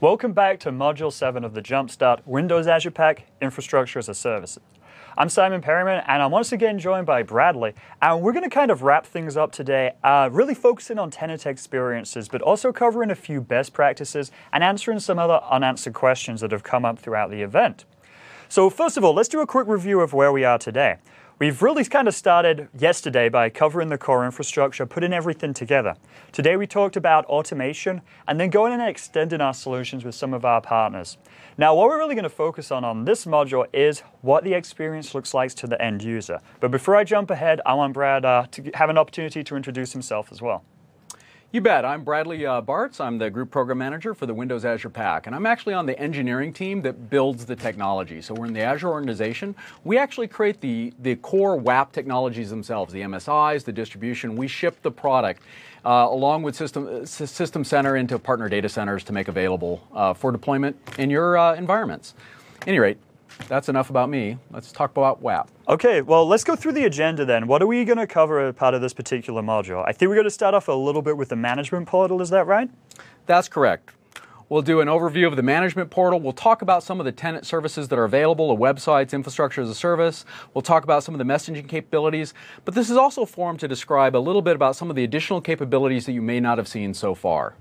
Welcome back to Module 7 of the Jumpstart Windows Azure Pack Infrastructure as a Service. I'm Symon Perriman, and I'm once again joined by Bradley. And we're going to kind of wrap things up today, uh, really focusing on tenant experiences, but also covering a few best practices and answering some other unanswered questions that have come up throughout the event. So, first of all, let's do a quick review of where we are today. We've really kind of started yesterday by covering the core infrastructure, putting everything together. Today we talked about automation and then going and extending our solutions with some of our partners. Now, what we're really going to focus on on this module is what the experience looks like to the end user. But before I jump ahead, I want Brad uh, to have an opportunity to introduce himself as well. You bet. I'm Bradley uh, Bartz. I'm the group program manager for the Windows Azure Pack, and I'm actually on the engineering team that builds the technology. So we're in the Azure organization. We actually create the, the core WAP technologies themselves, the MSIs, the distribution. We ship the product uh, along with System, uh, System Center into partner data centers to make available uh, for deployment in your uh, environments. At any rate, that's enough about me. Let's talk about WAP. Okay, well, let's go through the agenda then. What are we going to cover as part of this particular module? I think we're going to start off a little bit with the management portal, is that right? That's correct. We'll do an overview of the management portal. We'll talk about some of the tenant services that are available, the websites, infrastructure as a service. We'll talk about some of the messaging capabilities. But this is also a forum to describe a little bit about some of the additional capabilities that you may not have seen so far.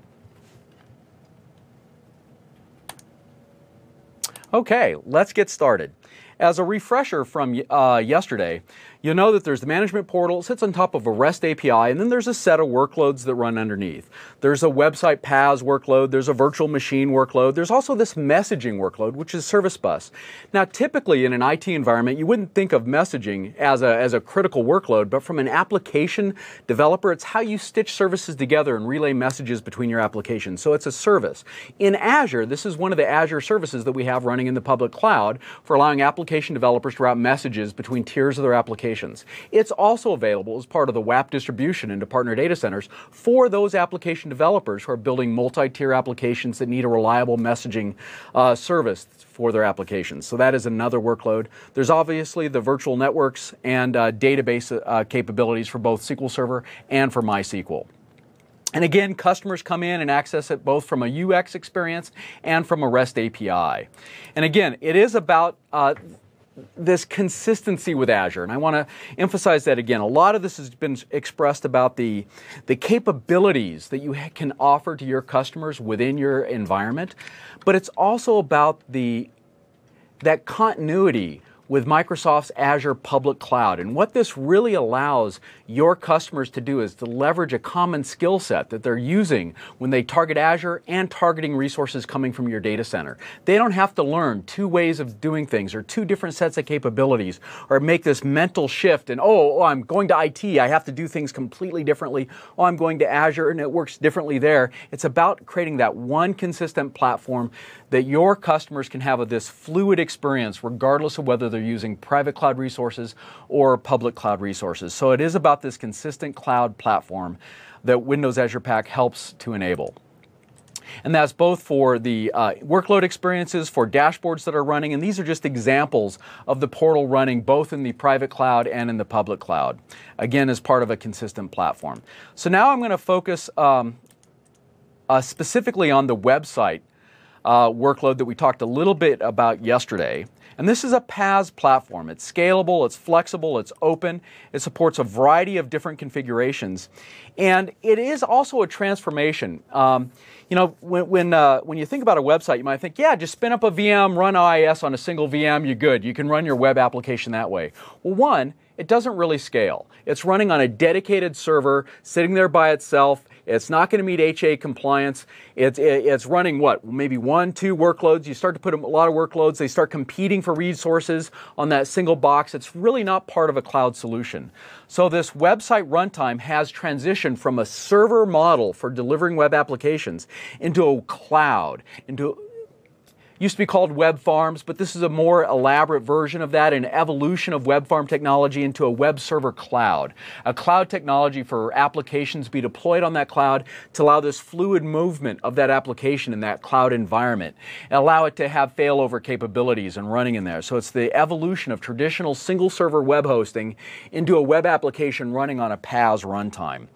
Okay, let's get started. As a refresher from uh, yesterday, you'll know that there's the management portal, it sits on top of a REST API, and then there's a set of workloads that run underneath. There's a website PaaS workload, there's a virtual machine workload, there's also this messaging workload, which is Service Bus. Now, typically in an IT environment, you wouldn't think of messaging as a, as a critical workload, but from an application developer, it's how you stitch services together and relay messages between your applications. So it's a service. In Azure, this is one of the Azure services that we have running in the public cloud for allowing application developers to route messages between tiers of their applications applications. It's also available as part of the WAP distribution into partner data centers for those application developers who are building multi-tier applications that need a reliable messaging uh, service for their applications. So that is another workload. There's obviously the virtual networks and uh, database uh, capabilities for both SQL Server and for MySQL. And again, customers come in and access it both from a UX experience and from a REST API. And again, it is about uh, this consistency with Azure, and I want to emphasize that again. A lot of this has been expressed about the, the capabilities that you can offer to your customers within your environment, but it's also about the that continuity with Microsoft's Azure public cloud. And what this really allows your customers to do is to leverage a common skill set that they're using when they target Azure and targeting resources coming from your data center. They don't have to learn two ways of doing things or two different sets of capabilities or make this mental shift and, oh, oh I'm going to IT, I have to do things completely differently. Oh, I'm going to Azure and it works differently there. It's about creating that one consistent platform that your customers can have this fluid experience regardless of whether they're using private cloud resources or public cloud resources. So it is about this consistent cloud platform that Windows Azure Pack helps to enable. And that's both for the uh, workload experiences, for dashboards that are running, and these are just examples of the portal running both in the private cloud and in the public cloud, again, as part of a consistent platform. So now I'm going to focus um, uh, specifically on the website uh, workload that we talked a little bit about yesterday. And this is a PaaS platform. It's scalable, it's flexible, it's open, it supports a variety of different configurations. And it is also a transformation. Um, you know, when, when, uh, when you think about a website, you might think, yeah, just spin up a VM, run IIS on a single VM, you're good. You can run your web application that way. Well, one, it doesn't really scale. It's running on a dedicated server, sitting there by itself. It's not going to meet HA compliance. It's, it's running what? Maybe one, two workloads. You start to put a lot of workloads. They start competing for resources on that single box. It's really not part of a cloud solution. So this website runtime has transitioned from a server model for delivering web applications into a cloud, into used to be called web farms, but this is a more elaborate version of that, an evolution of web farm technology into a web server cloud. A cloud technology for applications to be deployed on that cloud to allow this fluid movement of that application in that cloud environment and allow it to have failover capabilities and running in there. So it's the evolution of traditional single server web hosting into a web application running on a PaaS runtime.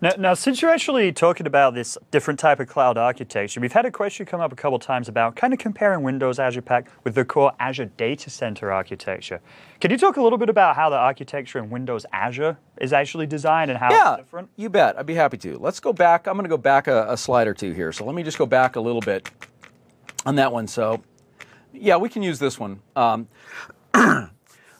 Now, now, since you're actually talking about this different type of cloud architecture, we've had a question come up a couple times about kind of comparing Windows Azure Pack with the core Azure Data Center architecture. Can you talk a little bit about how the architecture in Windows Azure is actually designed and how yeah, it's different? You bet. I'd be happy to. Let's go back. I'm going to go back a, a slide or two here. So let me just go back a little bit on that one. So, yeah, we can use this one. Um,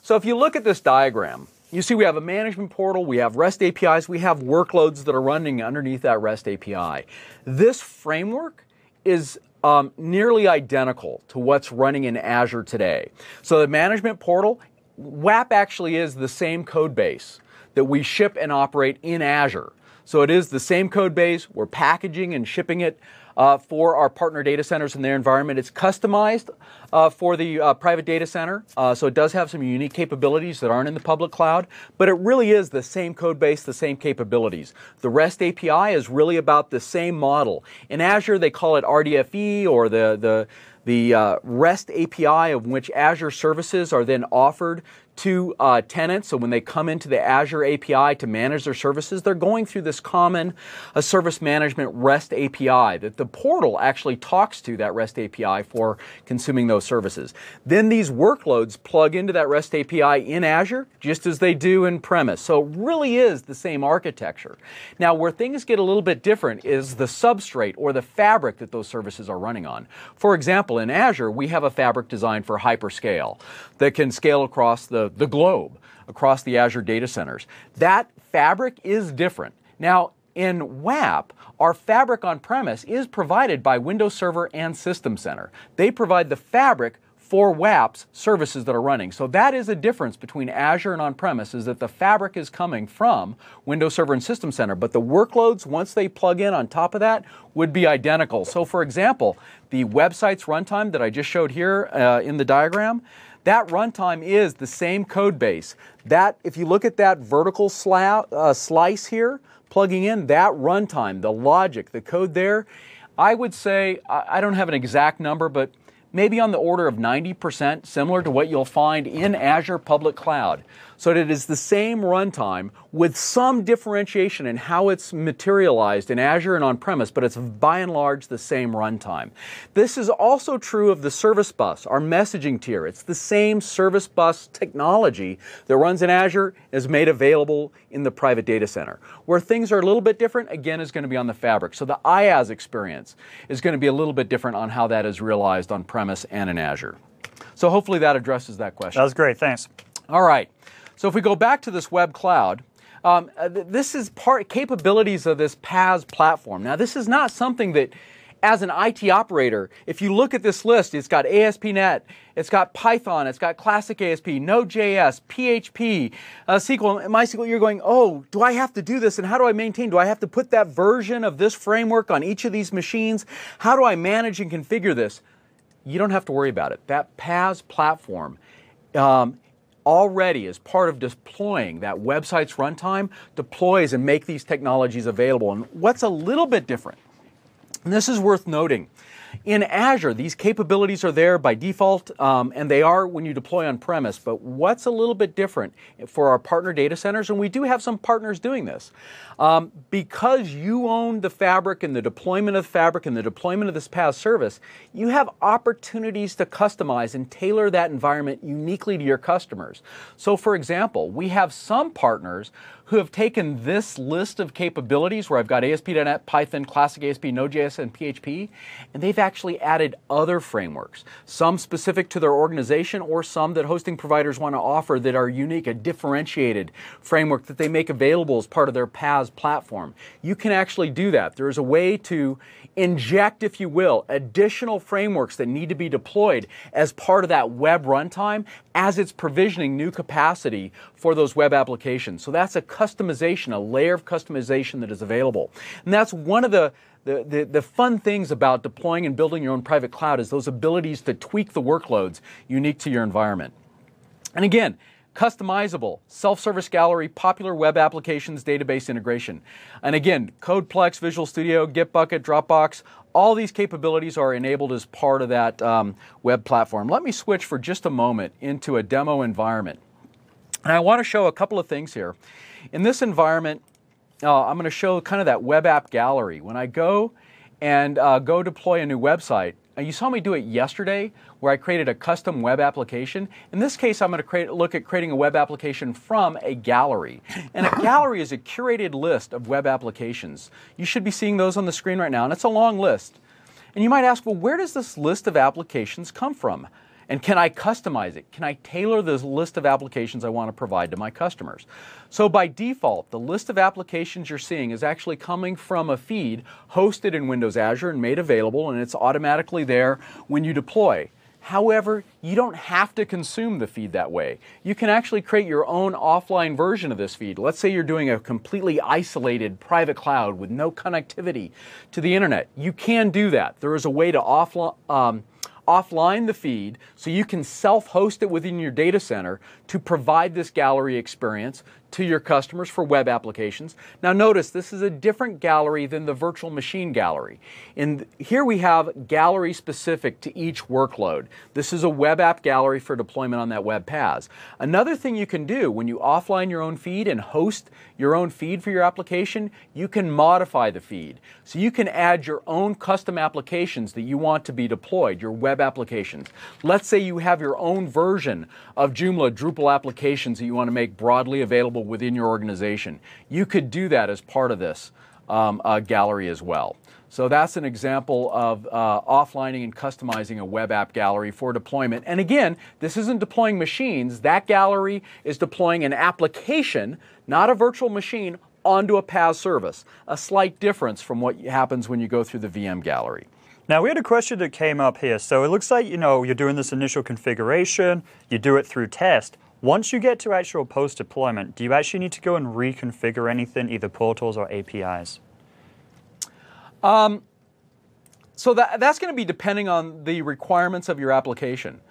so if you look at this diagram, you see we have a management portal, we have REST APIs, we have workloads that are running underneath that REST API. This framework is um, nearly identical to what's running in Azure today. So the management portal, WAP actually is the same code base that we ship and operate in Azure. So it is the same code base, we're packaging and shipping it uh, for our partner data centers in their environment. It's customized uh, for the uh, private data center, uh, so it does have some unique capabilities that aren't in the public cloud, but it really is the same code base, the same capabilities. The REST API is really about the same model. In Azure, they call it RDFE or the, the the uh, REST API of which Azure services are then offered to uh, tenants. So when they come into the Azure API to manage their services, they're going through this common uh, service management REST API that the portal actually talks to that REST API for consuming those services. Then these workloads plug into that REST API in Azure just as they do in premise. So it really is the same architecture. Now, where things get a little bit different is the substrate or the fabric that those services are running on. For example, in Azure, we have a fabric designed for hyperscale that can scale across the the, globe across the Azure data centers. That fabric is different. Now, in WAP, our fabric on premise is provided by Windows Server and System Center. They provide the fabric for WAP's services that are running. So that is a difference between Azure and on-premise is that the fabric is coming from Windows Server and System Center, but the workloads, once they plug in on top of that, would be identical. So for example, the website's runtime that I just showed here uh, in the diagram, that runtime is the same code base. That, if you look at that vertical uh, slice here, plugging in that runtime, the logic, the code there, I would say, I, don't have an exact number, but maybe on the order of 90%, similar to what you'll find in Azure Public Cloud so that it is the same runtime with some differentiation in how it's materialized in Azure and on premise, but it's by and large the same runtime. This is also true of the service bus, our messaging tier. It's the same service bus technology that runs in Azure is made available in the private data center. Where things are a little bit different, again, is going to be on the fabric. So the IaaS experience is going to be a little bit different on how that is realized on premise and in Azure. So hopefully that addresses that question. That was great. Thanks. All right. So if we go back to this web cloud, um, uh, this is part capabilities of this PaaS platform. Now, this is not something that as an IT operator, if you look at this list, it's got ASP.NET, it's got Python, it's got Classic ASP, Node.js, PHP, uh, SQL, MySQL. You're going, oh, do I have to do this? And how do I maintain? Do I have to put that version of this framework on each of these machines? How do I manage and configure this? You don't have to worry about it. That PaaS platform um, already as part of deploying that website's runtime deploys and make these technologies available. And what's a little bit different, and this is worth noting, in Azure, these capabilities are there by default, um, and they are when you deploy on premise. But what's a little bit different for our partner data centers, and we do have some partners doing this, um, because you own the fabric and the deployment of the fabric and the deployment of this PaaS service, you have opportunities to customize and tailor that environment uniquely to your customers. So, for example, we have some partners who have taken this list of capabilities where I've got ASP.NET, Python, Classic ASP, Node.js, and PHP, and they've actually added other frameworks, some specific to their organization or some that hosting providers want to offer that are unique, a differentiated framework that they make available as part of their PaaS platform. You can actually do that. There is a way to inject, if you will, additional frameworks that need to be deployed as part of that web runtime as it's provisioning new capacity for those web applications. So that's a customization, a layer of customization that is available. And that's one of the the, the, the fun things about deploying and building your own private cloud is those abilities to tweak the workloads unique to your environment. And again, customizable, self-service gallery, popular web applications, database integration. And again, CodePlex, Visual Studio, Gitbucket, Dropbox, all these capabilities are enabled as part of that um, web platform. Let me switch for just a moment into a demo environment. And I want to show a couple of things here. In this environment, uh, I'm going to show kind of that web app gallery. When I go and uh, go deploy a new website, and you saw me do it yesterday where I created a custom web application. In this case, I'm going to create, look at creating a web application from a gallery. And a gallery is a curated list of web applications. You should be seeing those on the screen right now, and it's a long list. And you might ask, well, where does this list of applications come from? And can I customize it? Can I tailor this list of applications I want to provide to my customers? So by default, the list of applications you're seeing is actually coming from a feed hosted in Windows Azure and made available, and it's automatically there when you deploy. However, you don't have to consume the feed that way. You can actually create your own offline version of this feed. Let's say you're doing a completely isolated private cloud with no connectivity to the internet. You can do that. There is a way to offline. Um, offline the feed so you can self host it within your data center to provide this gallery experience to your customers for web applications. Now notice this is a different gallery than the virtual machine gallery. And here we have gallery specific to each workload. This is a web app gallery for deployment on that web PaaS. Another thing you can do when you offline your own feed and host your own feed for your application, you can modify the feed. So you can add your own custom applications that you want to be deployed, your web applications. Let's say you have your own version of Joomla Drupal applications that you want to make broadly available available within your organization. You could do that as part of this um, uh, gallery as well. So that's an example of uh, offlining and customizing a web app gallery for deployment. And again, this isn't deploying machines. That gallery is deploying an application, not a virtual machine, onto a PaaS service. A slight difference from what happens when you go through the VM gallery. Now we had a question that came up here. So it looks like you know you're doing this initial configuration, you do it through test. Once you get to actual post deployment, do you actually need to go and reconfigure anything, either portals or APIs? Um, so that, that's going to be depending on the requirements of your application.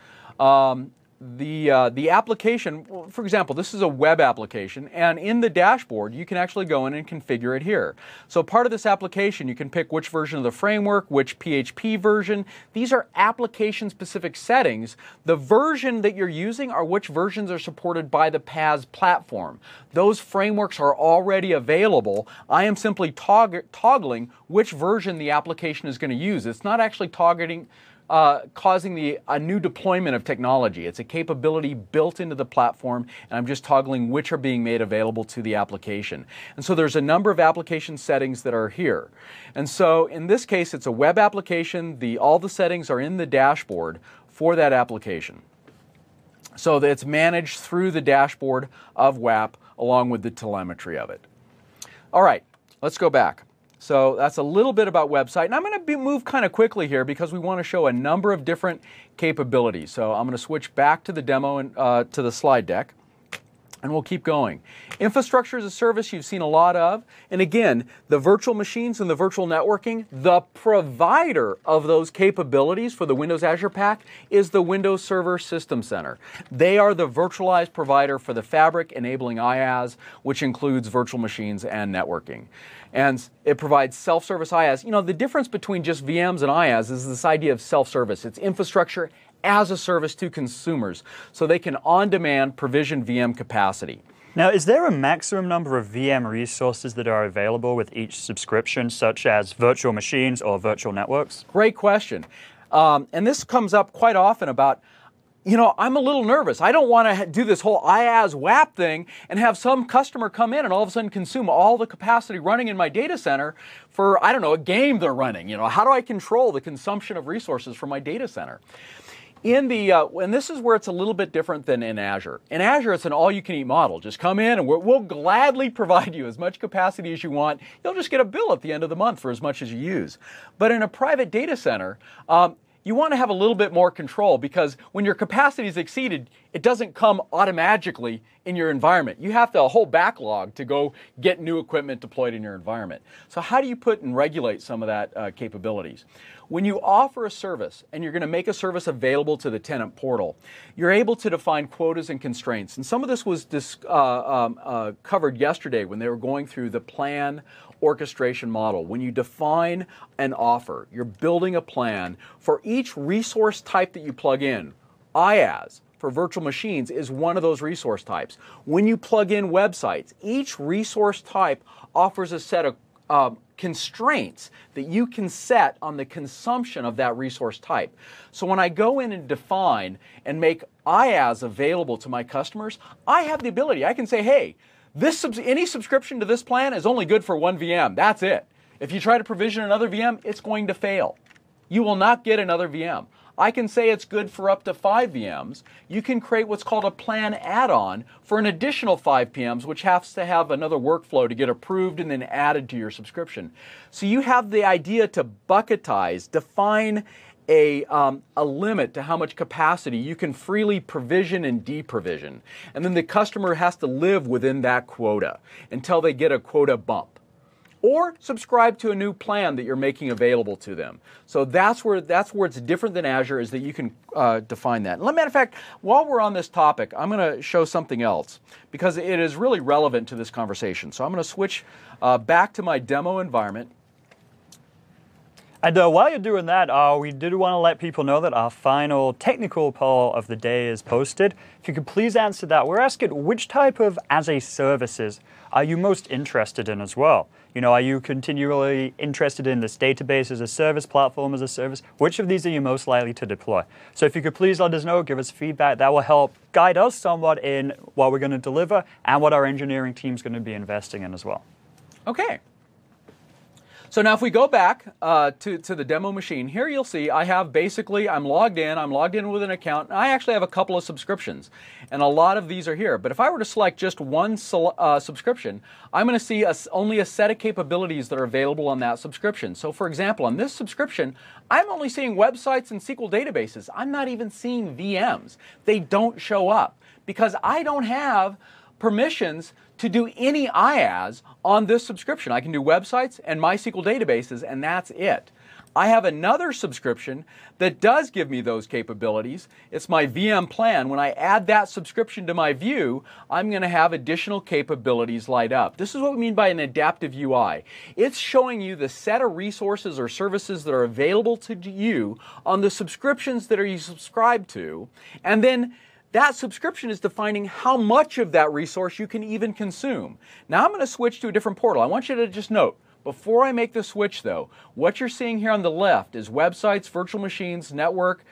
Um, the, uh, the application, for example, this is a web application, and in the dashboard, you can actually go in and configure it here. So part of this application, you can pick which version of the framework, which PHP version. These are application-specific settings. The version that you're using are which versions are supported by the PaaS platform. Those frameworks are already available. I am simply tog toggling which version the application is going to use. It's not actually targeting uh, causing the, a new deployment of technology. It's a capability built into the platform, and I'm just toggling which are being made available to the application. And so there's a number of application settings that are here. And so in this case, it's a web application. The, all the settings are in the dashboard for that application. So that it's managed through the dashboard of WAP along with the telemetry of it. All right, let's go back. So that's a little bit about website. And I'm going to move kind of quickly here because we want to show a number of different capabilities. So I'm going to switch back to the demo and uh, to the slide deck and we'll keep going. Infrastructure as a service you've seen a lot of. And again, the virtual machines and the virtual networking, the provider of those capabilities for the Windows Azure Pack is the Windows Server System Center. They are the virtualized provider for the Fabric enabling IaaS, which includes virtual machines and networking and it provides self-service IaaS. You know, the difference between just VMs and IaaS is this idea of self-service. It's infrastructure as a service to consumers, so they can on-demand provision VM capacity. Now, is there a maximum number of VM resources that are available with each subscription, such as virtual machines or virtual networks? Great question. Um, and this comes up quite often about you know, I'm a little nervous. I don't want to do this whole IaaS WAP thing and have some customer come in and all of a sudden consume all the capacity running in my data center for, I don't know, a game they're running. You know, how do I control the consumption of resources from my data center? In the, uh, and this is where it's a little bit different than in Azure. In Azure, it's an all-you-can-eat model. Just come in and we will gladly provide you as much capacity as you want. You'll just get a bill at the end of the month for as much as you use. But in a private data center, um, you want to have a little bit more control because when your capacity is exceeded, it doesn't come automatically in your environment. You have to a whole backlog to go get new equipment deployed in your environment. So how do you put and regulate some of that uh, capabilities? When you offer a service and you're going to make a service available to the tenant portal, you're able to define quotas and constraints. And some of this was uh, um, uh, covered yesterday when they were going through the plan orchestration model. When you define an offer, you're building a plan for each resource type that you plug in. IaaS, for virtual machines is one of those resource types. When you plug in websites, each resource type offers a set of um, constraints that you can set on the consumption of that resource type. So when I go in and define and make IaaS available to my customers, I have the ability, I can say, hey, this any subscription to this plan is only good for one VM. That's it. If you try to provision another VM, it's going to fail. You will not get another VM. I can say it's good for up to five VMs. You can create what's called a plan add-on for an additional five VMs, which has to have another workflow to get approved and then added to your subscription. So you have the idea to bucketize, define a, um, a limit to how much capacity you can freely provision and deprovision. And then the customer has to live within that quota until they get a quota bump or subscribe to a new plan that you're making available to them. So that's where that's where it's different than Azure is that you can uh, define that. And matter of fact, while we're on this topic, I'm going to show something else because it is really relevant to this conversation. So I'm going to switch uh, back to my demo environment. And uh, while you're doing that, uh, we did want to let people know that our final technical poll of the day is posted. If you could please answer that, we're asking which type of as a services are you most interested in as well? You know, are you continually interested in this database as a service, platform as a service? Which of these are you most likely to deploy? So if you could please let us know, give us feedback, that will help guide us somewhat in what we're going to deliver and what our engineering team is going to be investing in as well. Okay. So now if we go back uh, to, to the demo machine, here you'll see I have basically, I'm logged in, I'm logged in with an account, I actually have a couple of subscriptions, and a lot of these are here. But if I were to select just one uh, subscription, I'm going to see a, only a set of capabilities that are available on that subscription. So for example, on this subscription, I'm only seeing websites and SQL databases. I'm not even seeing VMs. They don't show up because I don't have permissions to do any IaaS on this subscription. I can do websites and MySQL databases, and that's it. I have another subscription that does give me those capabilities. It's my VM plan. When I add that subscription to my view, I'm going to have additional capabilities light up. This is what we mean by an adaptive UI. It's showing you the set of resources or services that are available to you on the subscriptions that are you subscribed to, and then that subscription is defining how much of that resource you can even consume. Now I'm going to switch to a different portal. I want you to just note, before I make the switch though, what you're seeing here on the left is websites, virtual machines, network,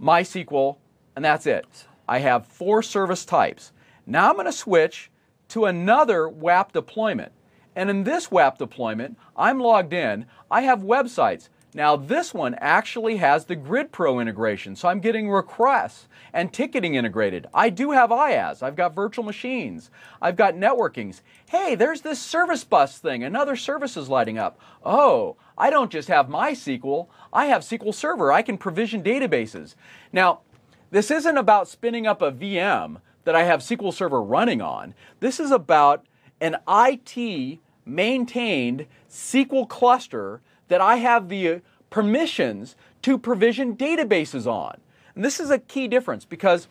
MySQL, and that's it. I have four service types. Now I'm going to switch to another WAP deployment. And in this WAP deployment, I'm logged in. I have websites. Now this one actually has the GridPro integration, so I'm getting requests and ticketing integrated. I do have IaaS, I've got virtual machines, I've got networkings. Hey, there's this service bus thing, another service is lighting up. Oh, I don't just have MySQL, I have SQL Server, I can provision databases. Now, this isn't about spinning up a VM that I have SQL Server running on. This is about an IT maintained SQL cluster that I have the uh, permissions to provision databases on. And this is a key difference because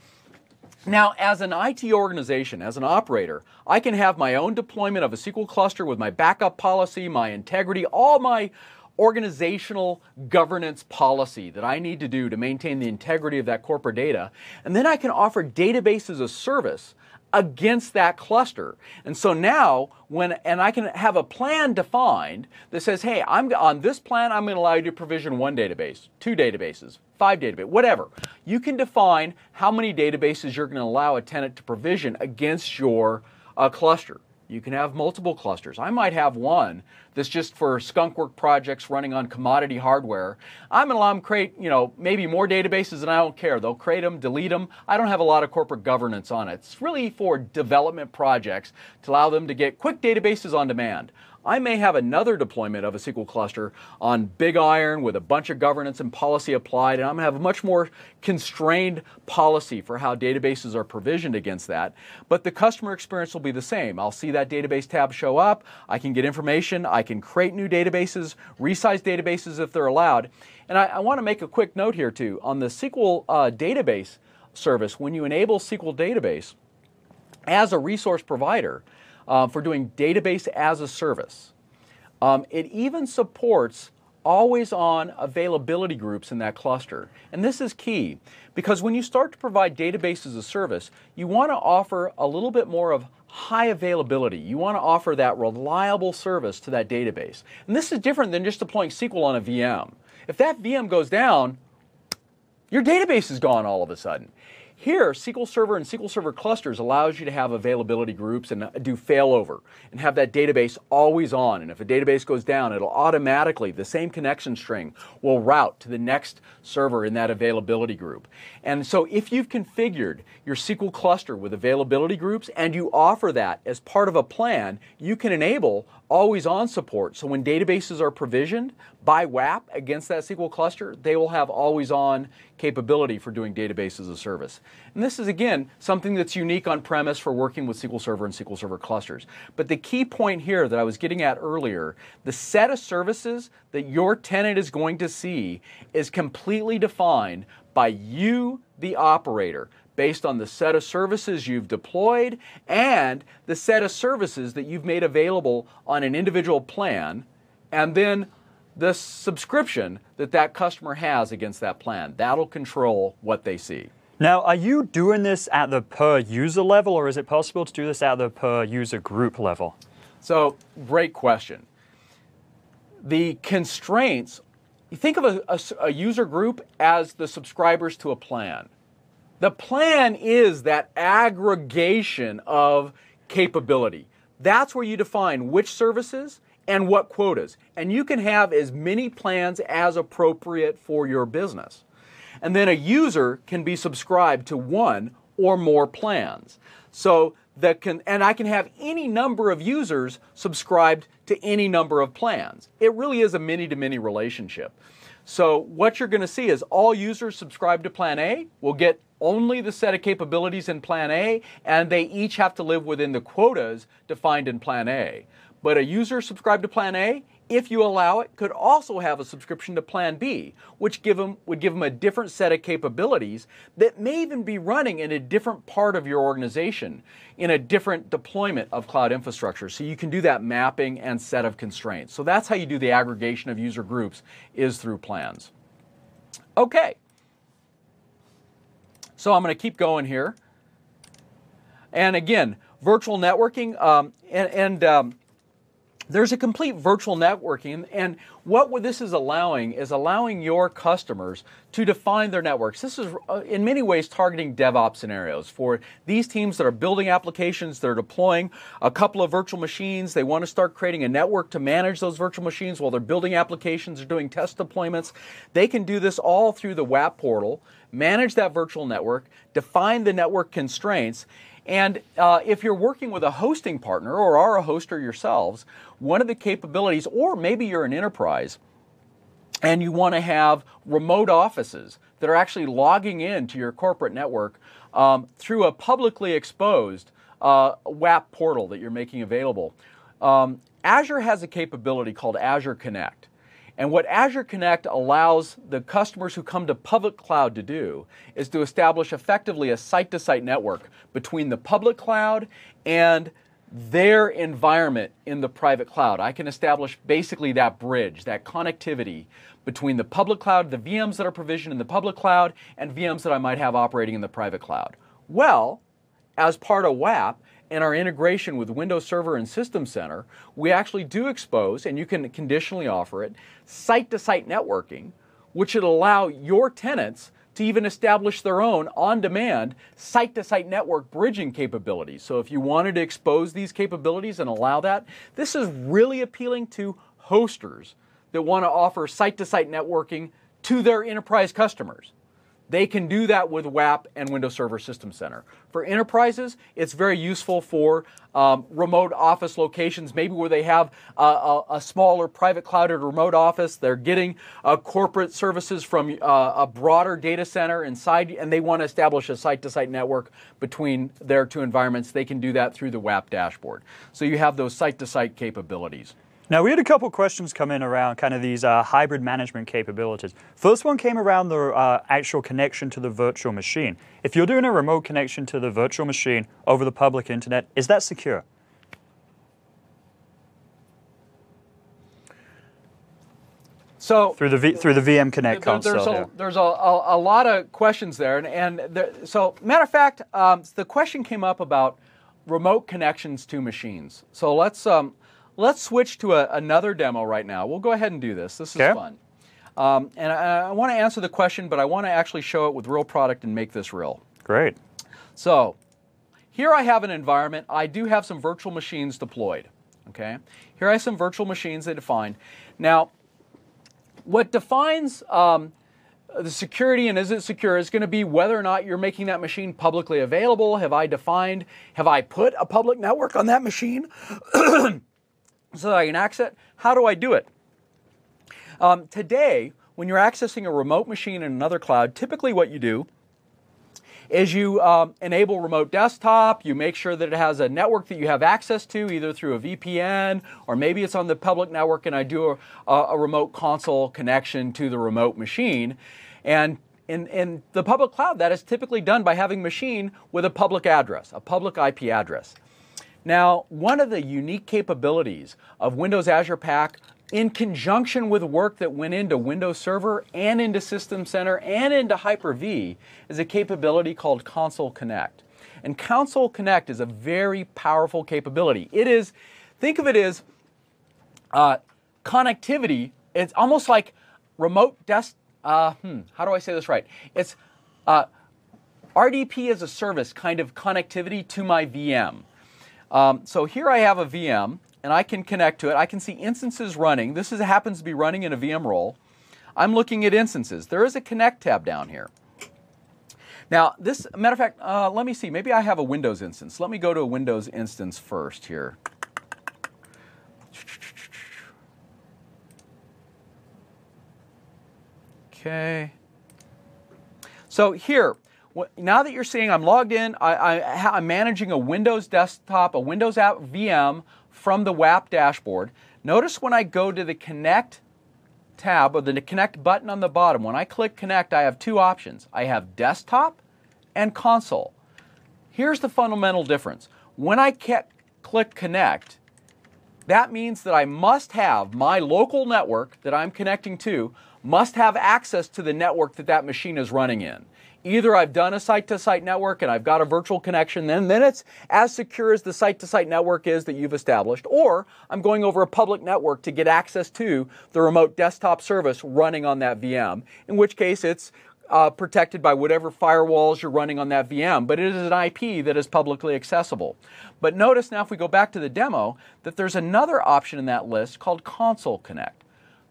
now, as an IT organization, as an operator, I can have my own deployment of a SQL cluster with my backup policy, my integrity, all my organizational governance policy that I need to do to maintain the integrity of that corporate data. And then I can offer database as a service against that cluster. And so now when and I can have a plan defined that says, "Hey, I'm on this plan I'm going to allow you to provision one database, two databases, five database, whatever." You can define how many databases you're going to allow a tenant to provision against your uh, cluster. You can have multiple clusters. I might have one that's just for skunkwork projects running on commodity hardware. I'm going to allow them create, you know, maybe more databases and I don't care. They'll create them, delete them. I don't have a lot of corporate governance on it. It's really for development projects to allow them to get quick databases on demand. I may have another deployment of a SQL cluster on Big Iron with a bunch of governance and policy applied, and I'm going to have a much more constrained policy for how databases are provisioned against that. But the customer experience will be the same. I'll see that database tab show up. I can get information. I can create new databases, resize databases if they're allowed. And I, I want to make a quick note here too. On the SQL uh, database service, when you enable SQL database as a resource provider uh, for doing database as a service, um, it even supports always on availability groups in that cluster. And this is key because when you start to provide database as a service, you want to offer a little bit more of high availability. You want to offer that reliable service to that database. And this is different than just deploying SQL on a VM. If that VM goes down, your database is gone all of a sudden. Here, SQL Server and SQL Server clusters allows you to have availability groups and do failover and have that database always on. And if a database goes down, it'll automatically, the same connection string will route to the next server in that availability group. And so if you've configured your SQL cluster with availability groups and you offer that as part of a plan, you can enable always on support. So when databases are provisioned by WAP against that SQL cluster, they will have always on capability for doing database as a service. And this is again something that's unique on premise for working with SQL Server and SQL Server clusters. But the key point here that I was getting at earlier, the set of services that your tenant is going to see is completely defined by you, the operator based on the set of services you've deployed and the set of services that you've made available on an individual plan, and then the subscription that that customer has against that plan. That'll control what they see. Now, are you doing this at the per user level, or is it possible to do this at the per user group level? So, great question. The constraints, you think of a, a, a user group as the subscribers to a plan. The plan is that aggregation of capability. That's where you define which services and what quotas. And you can have as many plans as appropriate for your business. And then a user can be subscribed to one or more plans. So that can, and I can have any number of users subscribed to any number of plans. It really is a many to many relationship. So what you're going to see is all users subscribed to plan A will get only the set of capabilities in Plan A, and they each have to live within the quotas defined in Plan A. But a user subscribed to Plan A, if you allow it, could also have a subscription to Plan B, which give them, would give them a different set of capabilities that may even be running in a different part of your organization, in a different deployment of cloud infrastructure. So you can do that mapping and set of constraints. So that's how you do the aggregation of user groups is through plans. Okay. So I'm going to keep going here. And again, virtual networking um, and, and um, there's a complete virtual networking and what this is allowing is allowing your customers to define their networks. This is uh, in many ways targeting devops scenarios for these teams that are building applications they're deploying a couple of virtual machines they want to start creating a network to manage those virtual machines while they're building applications or doing test deployments. They can do this all through the WAP portal manage that virtual network define the network constraints and uh, if you're working with a hosting partner or are a hoster yourselves, one of the capabilities, or maybe you're an enterprise and you want to have remote offices that are actually logging in to your corporate network um, through a publicly exposed uh, WAP portal that you're making available. Um, Azure has a capability called Azure Connect. And what Azure Connect allows the customers who come to public cloud to do is to establish effectively a site to site network between the public cloud and their environment in the private cloud. I can establish basically that bridge, that connectivity between the public cloud, the VMs that are provisioned in the public cloud, and VMs that I might have operating in the private cloud. Well, as part of WAP and our integration with Windows Server and System Center, we actually do expose, and you can conditionally offer it, site to site networking, which should allow your tenants to even establish their own on demand site to site network bridging capabilities. So, if you wanted to expose these capabilities and allow that, this is really appealing to hosters that want to offer site to site networking to their enterprise customers. They can do that with WAP and Windows Server System Center. For enterprises, it's very useful for um, remote office locations, maybe where they have a, a, a smaller private clouded remote office. They're getting uh, corporate services from uh, a broader data center inside, and they want to establish a site to site network between their two environments. They can do that through the WAP dashboard. So you have those site to site capabilities. Now, we had a couple questions come in around kind of these uh, hybrid management capabilities. First one came around the uh, actual connection to the virtual machine. If you're doing a remote connection to the virtual machine over the public internet, is that secure? So through the v, through the VM Connect there, console, there's, a, there's a, a, a, lot of questions there, and, and there, so matter of fact, um, the question came up about remote connections to machines. So let's um, Let's switch to a, another demo right now. We'll go ahead and do this. This is okay. fun. Um, and I, I want to answer the question, but I want to actually show it with real product and make this real. Great. So here I have an environment. I do have some virtual machines deployed. Okay. Here I have some virtual machines that defined. Now, what defines um, the security and is it secure is going to be whether or not you're making that machine publicly available. Have I defined, have I put a public network on that machine? so that I can access it. How do I do it? Um, today, when you're accessing a remote machine in another cloud, typically what you do is you um, enable remote desktop, you make sure that it has a network that you have access to, either through a VPN or maybe it's on the public network, and I do a, a remote console connection to the remote machine. And in, in the public cloud, that is typically done by having a machine with a public address, a public IP address. Now, one of the unique capabilities of Windows Azure Pack in conjunction with work that went into Windows Server and into System Center and into Hyper-V is a capability called Console Connect. And Console Connect is a very powerful capability. It is, think of it as uh, connectivity. It's almost like remote desk. Uh, hmm, how do I say this right? It's uh, RDP as a service kind of connectivity to my VM. Um, so here I have a VM and I can connect to it. I can see instances running. This is, happens to be running in a VM role. I'm looking at instances. There is a connect tab down here. Now, this, matter of fact, uh, let me see. Maybe I have a Windows instance. Let me go to a Windows instance first here. Okay. So here, now that you're seeing I'm logged in, I, am managing a Windows desktop, a Windows app VM from the WAP dashboard. Notice when I go to the Connect tab or the Connect button on the bottom, when I click Connect, I have two options. I have Desktop and Console. Here's the fundamental difference. When I click Connect, that means that I must have my local network that I'm connecting to must have access to the network that that machine is running in. Either I've done a site to site network and I've got a virtual connection, then, then it's as secure as the site to site network is that you've established, or I'm going over a public network to get access to the remote desktop service running on that VM, in which case it's uh, protected by whatever firewalls you're running on that VM, but it is an IP that is publicly accessible. But notice now, if we go back to the demo, that there's another option in that list called Console Connect.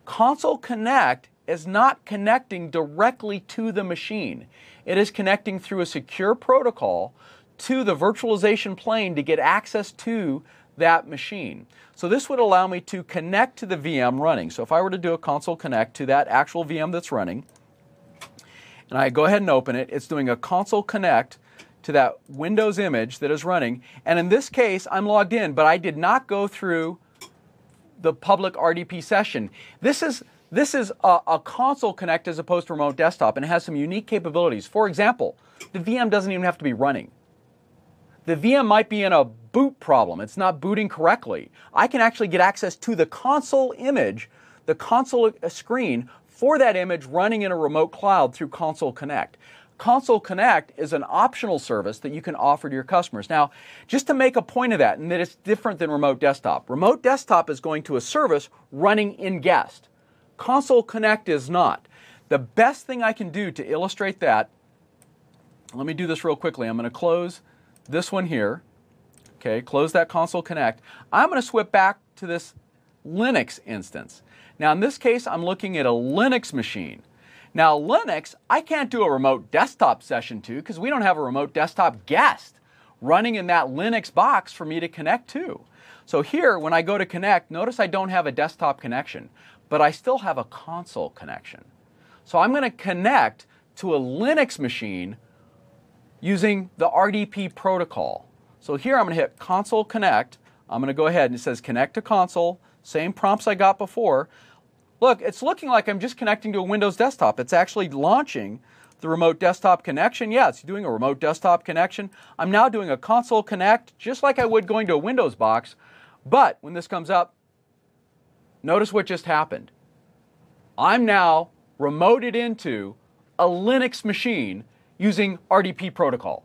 Console Connect is not connecting directly to the machine. It is connecting through a secure protocol to the virtualization plane to get access to that machine. So this would allow me to connect to the VM running. So if I were to do a console connect to that actual VM that's running, and I go ahead and open it, it's doing a console connect to that Windows image that is running. And in this case, I'm logged in, but I did not go through the public RDP session. This is this is a, a, console connect as opposed to remote desktop and it has some unique capabilities. For example, the VM doesn't even have to be running. The VM might be in a boot problem. It's not booting correctly. I can actually get access to the console image, the console uh, screen for that image running in a remote cloud through Console Connect. Console Connect is an optional service that you can offer to your customers. Now, just to make a point of that, and that it's different than remote desktop. Remote desktop is going to a service running in guest. Console Connect is not. The best thing I can do to illustrate that, let me do this real quickly. I'm going to close this one here. Okay, close that Console Connect. I'm going to switch back to this Linux instance. Now, in this case, I'm looking at a Linux machine. Now, Linux, I can't do a remote desktop session to because we don't have a remote desktop guest running in that Linux box for me to connect to. So here, when I go to connect, notice I don't have a desktop connection, but I still have a console connection. So I'm going to connect to a Linux machine using the RDP protocol. So here I'm going to hit console connect. I'm going to go ahead and it says connect to console, same prompts I got before. Look, it's looking like I'm just connecting to a Windows desktop. It's actually launching the remote desktop connection. Yeah, it's doing a remote desktop connection. I'm now doing a console connect just like I would going to a Windows box. But when this comes up, notice what just happened. I'm now remoted into a Linux machine using RDP protocol.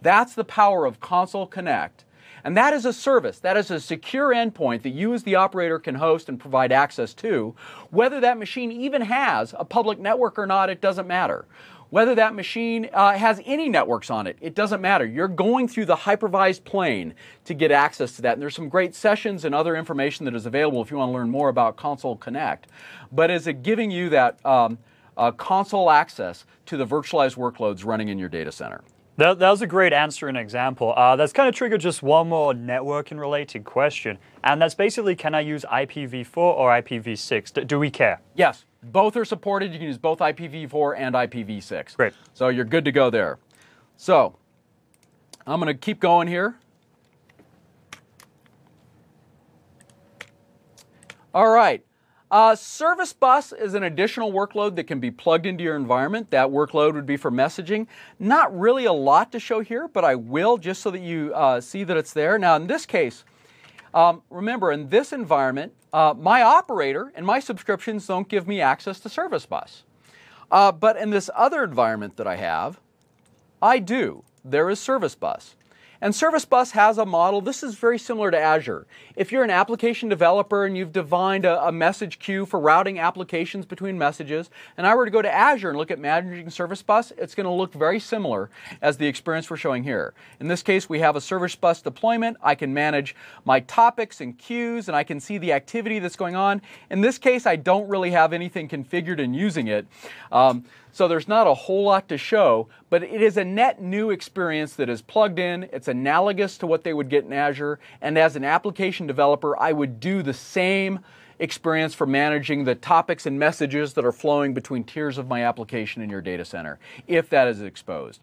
That's the power of Console Connect. And that is a service, that is a secure endpoint that you as the operator can host and provide access to. Whether that machine even has a public network or not, it doesn't matter. Whether that machine uh, has any networks on it, it doesn't matter. You're going through the hypervisor plane to get access to that. And there's some great sessions and other information that is available if you want to learn more about Console Connect. But is it giving you that um, uh, console access to the virtualized workloads running in your data center? That, that was a great answer and example. Uh, that's kind of triggered just one more networking related question. And that's basically can I use IPv4 or IPv6? D- do we care? Yes, both are supported. You can use both IPv4 and IPv6. Great. So you're good to go there. So I'm going to keep going here. All right. Uh, Service Bus is an additional workload that can be plugged into your environment. That workload would be for messaging. Not really a lot to show here, but I will just so that you uh, see that it's there. Now, in this case, um, remember, in this environment, uh, my operator and my subscriptions don't give me access to Service Bus. Uh, but in this other environment that I have, I do. There is Service Bus. And Service Bus has a model. This is very similar to Azure. If you're an application developer and you've defined a, a, message queue for routing applications between messages, and I were to go to Azure and look at managing Service Bus, it's going to look very similar as the experience we're showing here. In this case, we have a Service Bus deployment. I can manage my topics and queues, and I can see the activity that's going on. In this case, I don't really have anything configured and using it. Um, so there's not a whole lot to show, but it is a net new experience that is plugged in. It's analogous to what they would get in Azure. And as an application developer, I would do the same experience for managing the topics and messages that are flowing between tiers of my application in your data center, if that is exposed.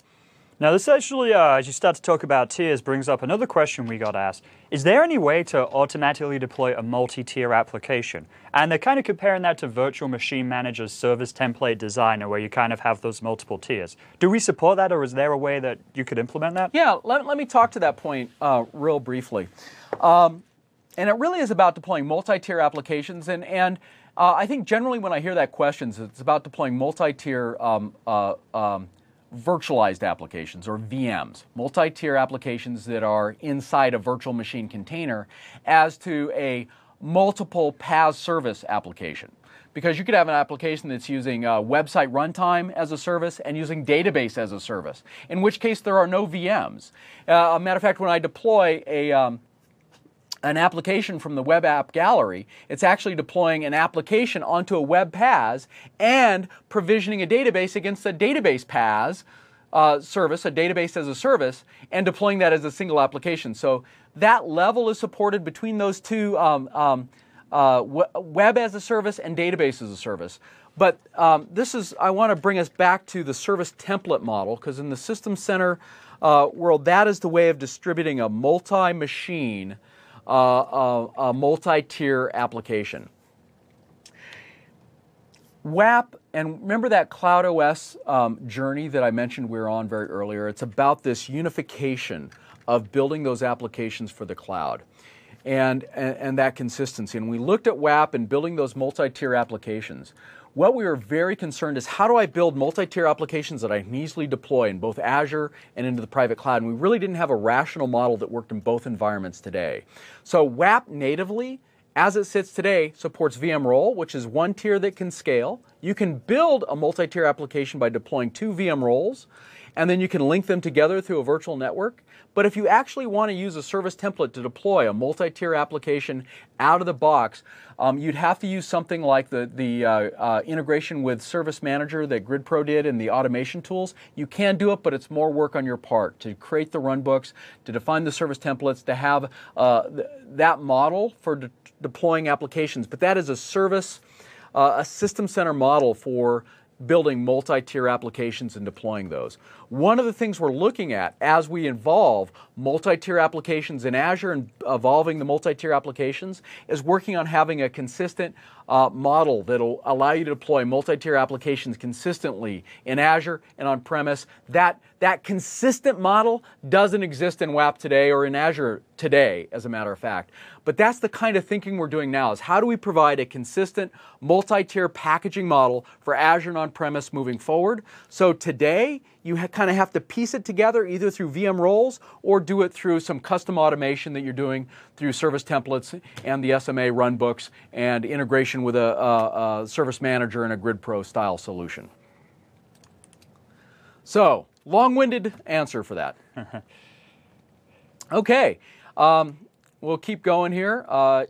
Now, this actually, uh, as you start to talk about tiers, brings up another question we got asked. Is there any way to automatically deploy a multi tier application? And they're kind of comparing that to Virtual Machine Manager's Service Template Designer, where you kind of have those multiple tiers. Do we support that, or is there a way that you could implement that? Yeah, let, let me talk to that point uh, real briefly. Um, and it really is about deploying multi tier applications. And, and uh, I think generally when I hear that question, it's about deploying multi tier um, uh, um, virtualized applications or VMs, multi-tier applications that are inside a virtual machine container as to a multiple PaaS service application. Because you could have an application that's using uh, website runtime as a service and using database as a service, in which case there are no VMs. Uh, a matter of fact, when I deploy a, um, an application from the web app gallery. It's actually deploying an application onto a web PaaS and provisioning a database against a database PaaS uh, service, a database as a service, and deploying that as a single application. So that level is supported between those two um, um, uh, web as a service and database as a service. But um, this is, I want to bring us back to the service template model because in the System Center uh, world, that is the way of distributing a multi machine uh, a, multi-tier application. WAP, and remember that Cloud OS um, journey that I mentioned we were on very earlier? It's about this unification of building those applications for the cloud and, and, and that consistency. And we looked at WAP and building those multi-tier applications. What we were very concerned is how do I build multi-tier applications that I can easily deploy in both Azure and into the private cloud? And we really didn't have a rational model that worked in both environments today. So WAP natively, as it sits today, supports VM role, which is one tier that can scale. You can build a multi-tier application by deploying two VM roles. And then you can link them together through a virtual network. But if you actually want to use a service template to deploy a multi-tier application out of the box, um, you'd have to use something like the, the uh, uh, integration with Service Manager that GridPro did and the automation tools. You can do it, but it's more work on your part to create the runbooks, to define the service templates, to have uh, th- that model for de- deploying applications. But that is a service, uh, a system center model for building multi-tier applications and deploying those. One of the things we're looking at as we involve multi-tier applications in Azure and evolving the multi-tier applications is working on having a consistent uh, model that'll allow you to deploy multi-tier applications consistently in Azure and on premise. That that consistent model doesn't exist in WAP today or in Azure today, as a matter of fact. But that's the kind of thinking we're doing now is how do we provide a consistent multi-tier packaging model for Azure and on-premise moving forward? So today, you ha- kind of have to piece it together either through VM roles or do it through some custom automation that you're doing through service templates and the SMA runbooks and integration with a, a, a service manager and a GridPro style solution. So, long winded answer for that. okay, um, we'll keep going here. Uh,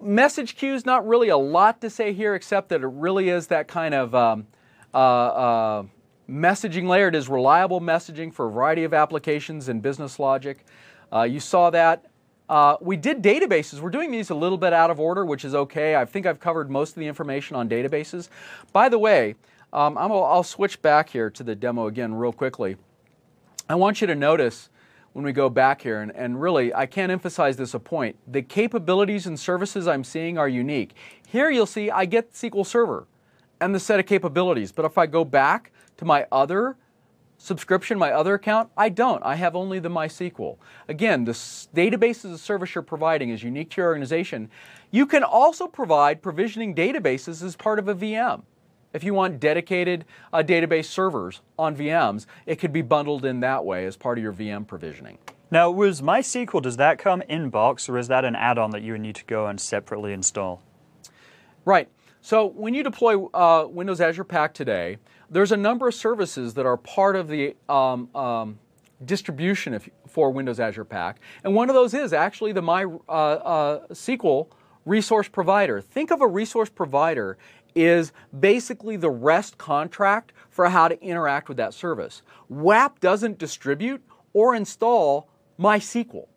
message queues, not really a lot to say here, except that it really is that kind of um, uh, uh, messaging layer. It is reliable messaging for a variety of applications and business logic. Uh, you saw that. Uh, we did databases. We're doing these a little bit out of order, which is okay. I think I've covered most of the information on databases. By the way, um, i will switch back here to the demo again real quickly. I want you to notice when we go back here, and, and really, I can't emphasize this a point. The capabilities and services I'm seeing are unique. Here you'll see I get SQL Server and the set of capabilities, but if I go back to my other subscription, my other account, I don't. I have only the MySQL. Again, the database as a service you're providing is unique to your organization. You can also provide provisioning databases as part of a VM. If you want dedicated uh, database servers on VMs, it could be bundled in that way as part of your VM provisioning. Now, was MySQL, does that come in box or is that an add on that you would need to go and separately install? Right. So when you deploy uh, Windows Azure Pack today, there's a number of services that are part of the um, um, distribution for Windows Azure Pack, and one of those is actually the MySQL uh, uh, resource provider. Think of a resource provider is basically the REST contract for how to interact with that service. WAP doesn't distribute or install MySQL.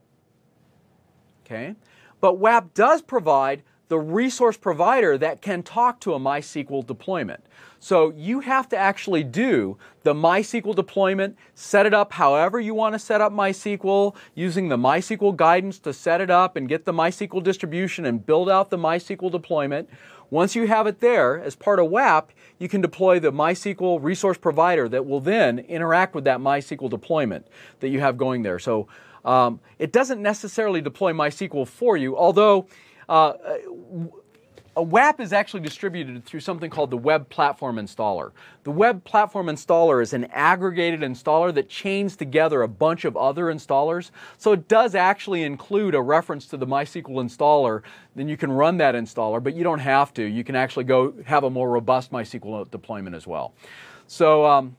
Okay? But WAP does provide the resource provider that can talk to a MySQL deployment. So you have to actually do the MySQL deployment, set it up however you want to set up MySQL, using the MySQL guidance to set it up and get the MySQL distribution and build out the MySQL deployment. Once you have it there, as part of WAP, you can deploy the MySQL resource provider that will then interact with that MySQL deployment that you have going there. So um, it doesn't necessarily deploy MySQL for you, although uh, a WAP is actually distributed through something called the Web Platform Installer. The Web Platform Installer is an aggregated installer that chains together a bunch of other installers. So it does actually include a reference to the MySQL installer. Then you can run that installer, but you don't have to. You can actually go have a more robust MySQL deployment as well. So um,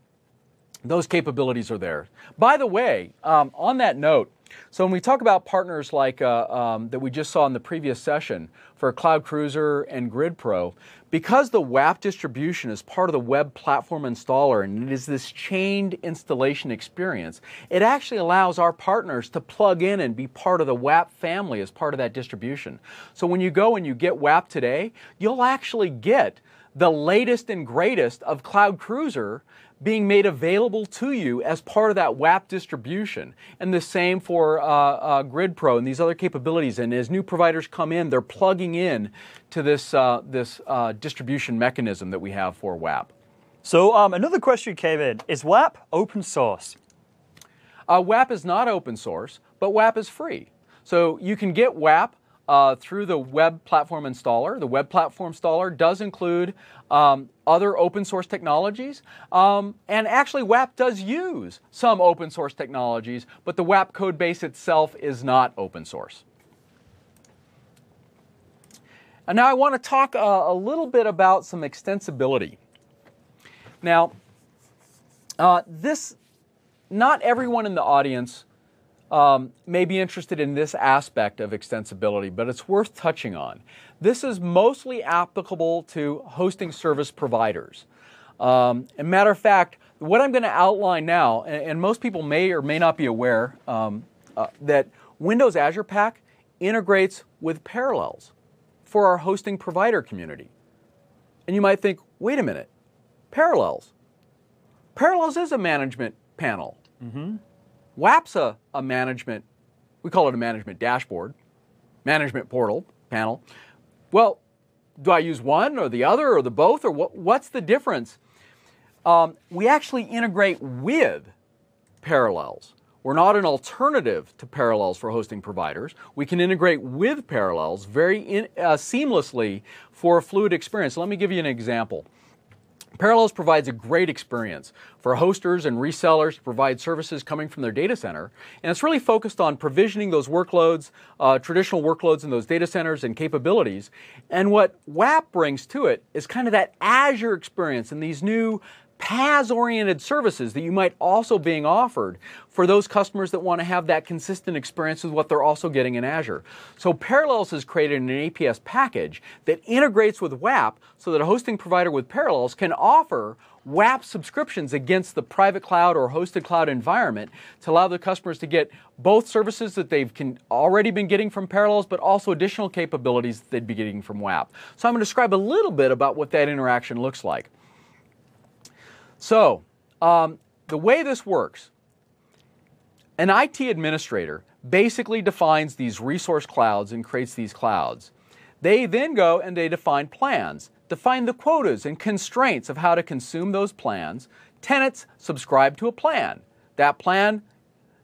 those capabilities are there. By the way, um, on that note, so when we talk about partners like uh, um, that we just saw in the previous session for Cloud Cruiser and GridPro, because the WAP distribution is part of the web platform installer and it is this chained installation experience, it actually allows our partners to plug in and be part of the WAP family as part of that distribution. So when you go and you get WAP today, you'll actually get the latest and greatest of Cloud Cruiser being made available to you as part of that WAP distribution. And the same for uh, uh, GridPro and these other capabilities. And as new providers come in, they're plugging in to this, uh, this uh, distribution mechanism that we have for WAP. So um, another question came in, is WAP open source? Uh, WAP is not open source, but WAP is free. So you can get WAP uh, through the web platform installer. The web platform installer does include um, other open source technologies, um, and actually WAP does use some open source technologies, but the WAP code base itself is not open source. And now I want to talk uh, a little bit about some extensibility. Now, Uh, this, not everyone in the audience um, may be interested in this aspect of extensibility, but it's worth touching on. This is mostly applicable to hosting service providers. Um, a matter of fact, what I'm going to outline now, and, and, most people may or may not be aware um, uh, that Windows Azure Pack integrates with Parallels for our hosting provider community. And you might think, wait a minute, Parallels. Parallels is a management panel. Mm-hmm. WAP's a, a management, we call it a management dashboard, management portal panel. Well, do I use one or the other or the both or what, what's the difference? Um, we actually integrate with Parallels. We're not an alternative to Parallels for hosting providers. We can integrate with Parallels very in, uh, seamlessly for a fluid experience. Let me give you an example. Parallels provides a great experience for hosters and resellers to provide services coming from their data center. And it's really focused on provisioning those workloads, uh, traditional workloads in those data centers and capabilities. And what WAP brings to it is kind of that Azure experience and these new PaaS oriented services that you might also being offered for those customers that want to have that consistent experience with what they're also getting in Azure. So Parallels has created an APS package that integrates with WAP so that a hosting provider with Parallels can offer WAP subscriptions against the private cloud or hosted cloud environment to allow the customers to get both services that they've already been getting from Parallels, but also additional capabilities that they'd be getting from WAP. So I'm going to describe a little bit about what that interaction looks like. So, um, the way this works, an IT administrator basically defines these resource clouds and creates these clouds. They then go and they define plans, define the quotas and constraints of how to consume those plans. Tenants subscribe to a plan. That plan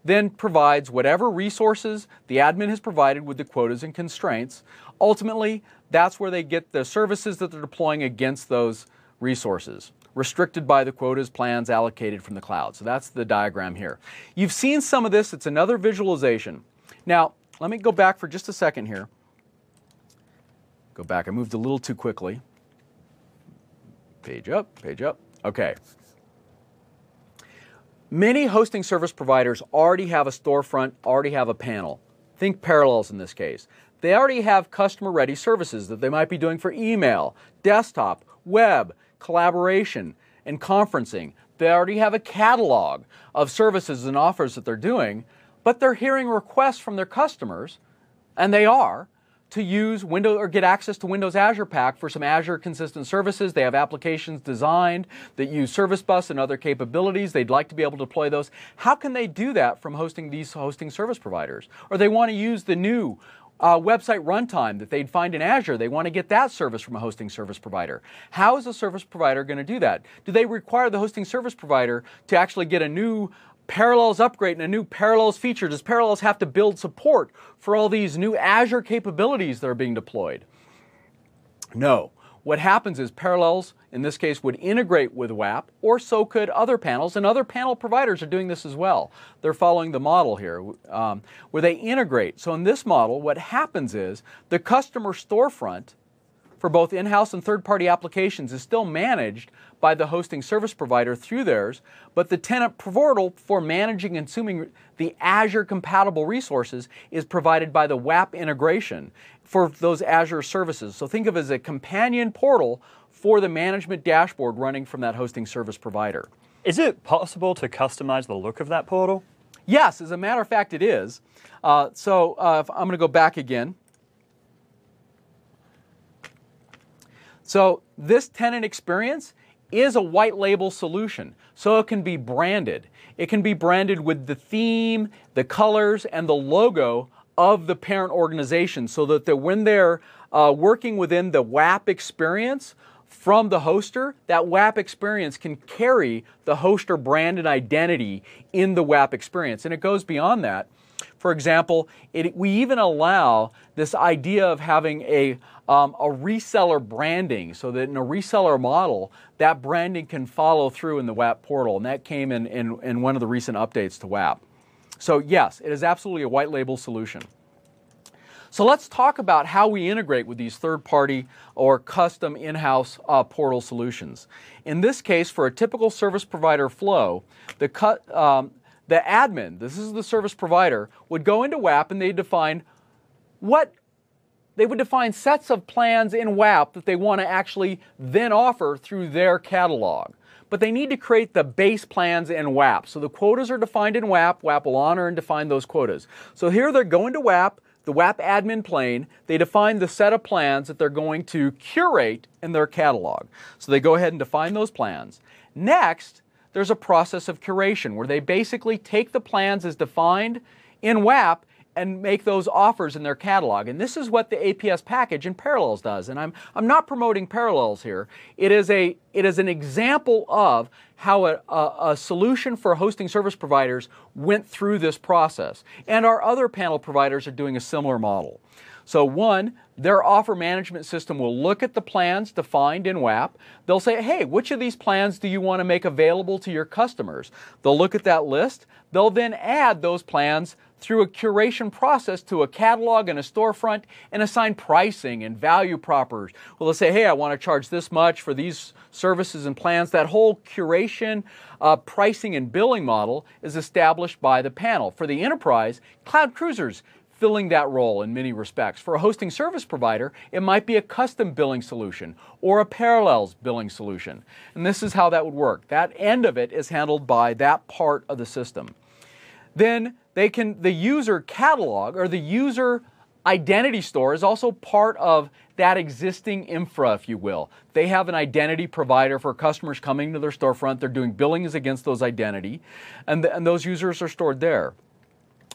then provides whatever resources the admin has provided with the quotas and constraints. Ultimately, that's where they get the services that they're deploying against those resources restricted by the quotas plans allocated from the cloud. So that's the diagram here. You've seen some of this. It's another visualization. Now, let me go back for just a second here. Go back. I moved a little too quickly. Page up, page up. Okay. Many hosting service providers already have a storefront, already have a panel. Think parallels in this case. They already have customer ready services that they might be doing for email, desktop, web, collaboration, and conferencing. They already have a catalog of services and offers that they're doing, but they're hearing requests from their customers, and they are, to use Windows or get access to Windows Azure Pack for some Azure consistent services. They have applications designed that use Service Bus and other capabilities. They'd like to be able to deploy those. How can they do that from hosting these hosting service providers? Or they want to use the new uh, website runtime that they'd find in Azure. They want to get that service from a hosting service provider. How is a service provider going to do that? Do they require the hosting service provider to actually get a new Parallels upgrade and a new Parallels feature? Does Parallels have to build support for all these new Azure capabilities that are being deployed? No. What happens is Parallels, in this case, would integrate with WAP, or so could other panels, and other panel providers are doing this as well. They're following the model here, um, where they integrate. So in this model, what happens is the customer storefront for both in-house and third-party applications is still managed by the hosting service provider through theirs, but the tenant portal for managing and consuming the Azure compatible resources is provided by the WAP integration for those Azure services. So think of it as a companion portal for the management dashboard running from that hosting service provider. Is it possible to customize the look of that portal? Yes, as a matter of fact, it is. Uh, so uh, I'm going to go back again. So this tenant experience is a white label solution. So it can be branded. It can be branded with the theme, the colors, and the logo of the parent organization so that when they're uh, working within the WAP experience from the hoster, that WAP experience can carry the hoster brand and identity in the WAP experience. And it goes beyond that. For example, it, we even allow this idea of having a, um, a reseller branding so that in a reseller model, that branding can follow through in the WAP portal. And that came in, in, in one of the recent updates to WAP. So yes, it is absolutely a white label solution. So let's talk about how we integrate with these third party or custom in house uh, portal solutions. In this case, for a typical service provider flow, the, um, the admin, this is the service provider, would go into WAP and they define what they would define sets of plans in WAP that they want to actually then offer through their catalog. But they need to create the base plans in WAP. So the quotas are defined in WAP. WAP will honor and define those quotas. So here they're going to WAP, the WAP admin plane, they define the set of plans that they're going to curate in their catalog. So they go ahead and define those plans. Next, there's a process of curation where they basically take the plans as defined in WAP and make those offers in their catalog. And this is what the APS package in Parallels does. And I'm, I'm not promoting Parallels here. It is, a, it is an example of how a, a, a, solution for hosting service providers went through this process. And our other panel providers are doing a similar model. So, one, their offer management system will look at the plans defined in WAP. They'll say, hey, which of these plans do you want to make available to your customers? They'll look at that list. They'll then add those plans through a curation process to a catalog and a storefront and assign pricing and value proppers. Well, they'll say, hey, I want to charge this much for these services and plans. That whole curation, uh, pricing, and billing model is established by the panel. For the enterprise, Cloud Cruisers filling that role in many respects. For a hosting service provider, it might be a custom billing solution or a parallels billing solution. And this is how that would work. That end of it is handled by that part of the system. Then they can the user catalog or the user identity store is also part of that existing infra, if you will. They have an identity provider for customers coming to their storefront. They're doing billings against those identity, and, and those users are stored there.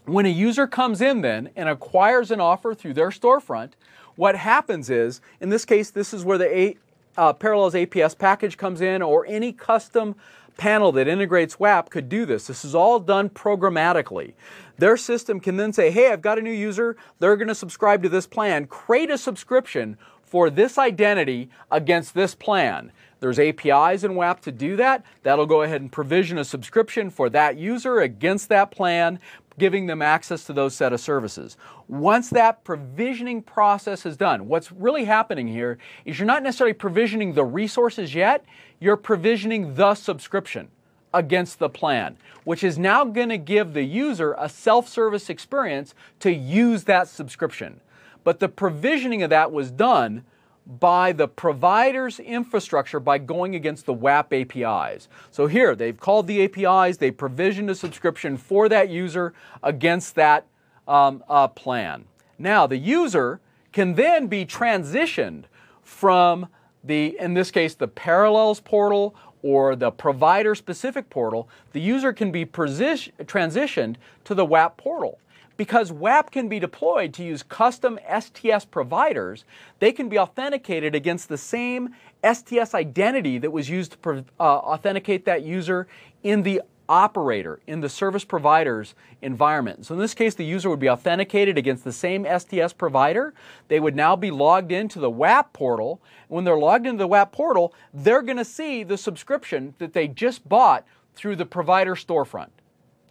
When a user comes in then and acquires an offer through their storefront, what happens is, in this case, this is where the A, uh, Parallels APS package comes in, or any custom panel that integrates WAP could do this. This is all done programmatically. Their system can then say, hey, I've got a new user, they're going to subscribe to this plan, create a subscription for this identity against this plan. There's APIs in WAP to do that. That'll go ahead and provision a subscription for that user against that plan, giving them access to those set of services. Once that provisioning process is done, what's really happening here is you're not necessarily provisioning the resources yet, you're provisioning the subscription against the plan, which is now going to give the user a self service experience to use that subscription. But the provisioning of that was done by the provider's infrastructure by going against the WAP APIs. So here, they've called the APIs, they provisioned a subscription for that user against that um, uh, plan. Now, the user can then be transitioned from the, in this case, the Parallels portal or the provider specific portal, the user can be transitioned to the WAP portal. Because WAP can be deployed to use custom STS providers, they can be authenticated against the same STS identity that was used to uh, authenticate that user in the operator, in the service provider's environment. So in this case, the user would be authenticated against the same STS provider. They would now be logged into the WAP portal. When they're logged into the WAP portal, they're going to see the subscription that they just bought through the provider storefront.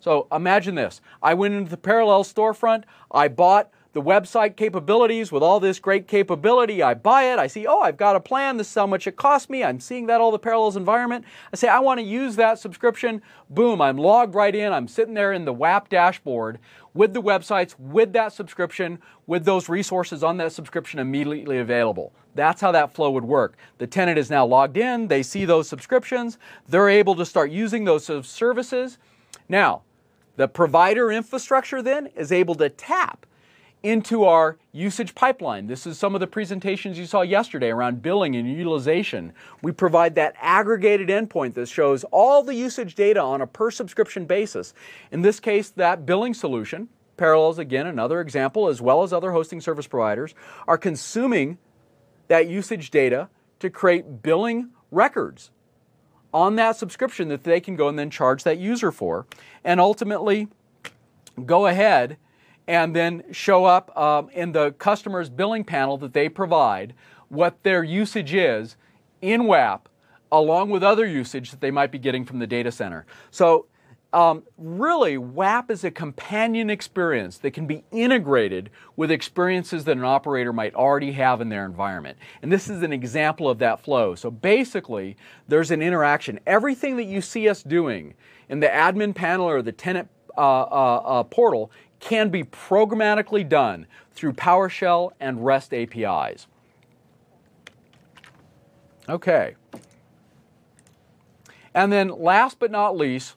So imagine this. I went into the Parallel storefront. I bought the website capabilities with all this great capability. I buy it. I see, oh, I've got a plan. This is how much it cost me. I'm seeing that all the Parallels environment. I say, I want to use that subscription. Boom, I'm logged right in. I'm sitting there in the WAP dashboard with the websites, with that subscription, with those resources on that subscription immediately available. That's how that flow would work. The tenant is now logged in. They see those subscriptions. They're able to start using those services. Now, the provider infrastructure then is able to tap into our usage pipeline. This is some of the presentations you saw yesterday around billing and utilization. We provide that aggregated endpoint that shows all the usage data on a per subscription basis. In this case, that billing solution, Parallels again, another example, as well as other hosting service providers, are consuming that usage data to create billing records on that subscription that they can go and then charge that user for. And ultimately, go ahead and then show up um, in the customer's billing panel that they provide what their usage is in WAP along with other usage that they might be getting from the data center. So um, really, WAP is a companion experience that can be integrated with experiences that an operator might already have in their environment. And this is an example of that flow. So basically, there's an interaction. Everything that you see us doing in the admin panel or the tenant uh, uh, uh, portal can be programmatically done through PowerShell and REST APIs. Okay. And then last but not least,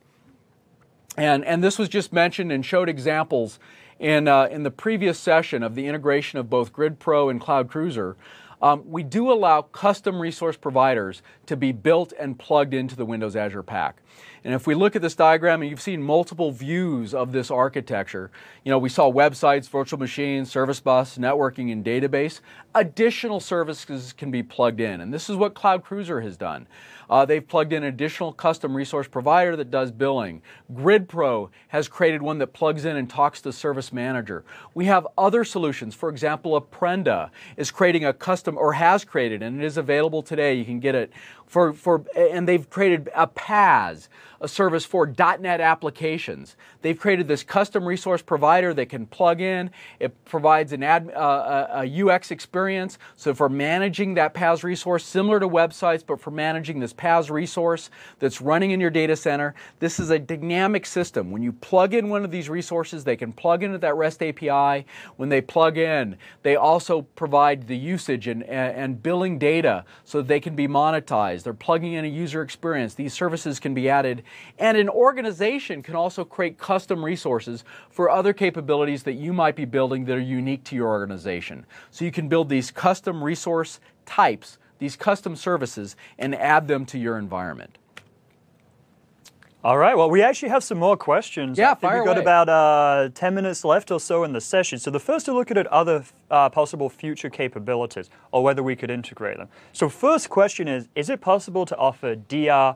and, and this was just mentioned and showed examples in, uh, in the previous session of the integration of both GridPro and Cloud Cruiser. Um, we do allow custom resource providers to be built and plugged into the Windows Azure Pack. And if we look at this diagram, and you've seen multiple views of this architecture, you know, we saw websites, virtual machines, service bus, networking, and database. Additional services can be plugged in, and this is what Cloud Cruiser has done. Uh, they've plugged in an additional custom resource provider that does billing. GridPro has created one that plugs in and talks to Service Manager. We have other solutions. For example, Apprenda is creating a custom, or has created, and it is available today. You can get it for, for and they've created a PaaS, a service for .NET applications. They've created this custom resource provider that can plug in. It provides an ad, uh, a UX experience. So for managing that PaaS resource, similar to websites, but for managing this PaaS resource that's running in your data center, this is a dynamic system. When you plug in one of these resources, they can plug into that REST API. When they plug in, they also provide the usage and, and billing data so they can be monetized they're plugging in a user experience. These services can be added. And an organization can also create custom resources for other capabilities that you might be building that are unique to your organization. So you can build these custom resource types, these custom services, and add them to your environment. All right. Well, we actually have some more questions. Yeah, fire we've got away. about uh, 10 minutes left or so in the session. So the first to look at other uh, possible future capabilities or whether we could integrate them. So first question is, is it possible to offer DR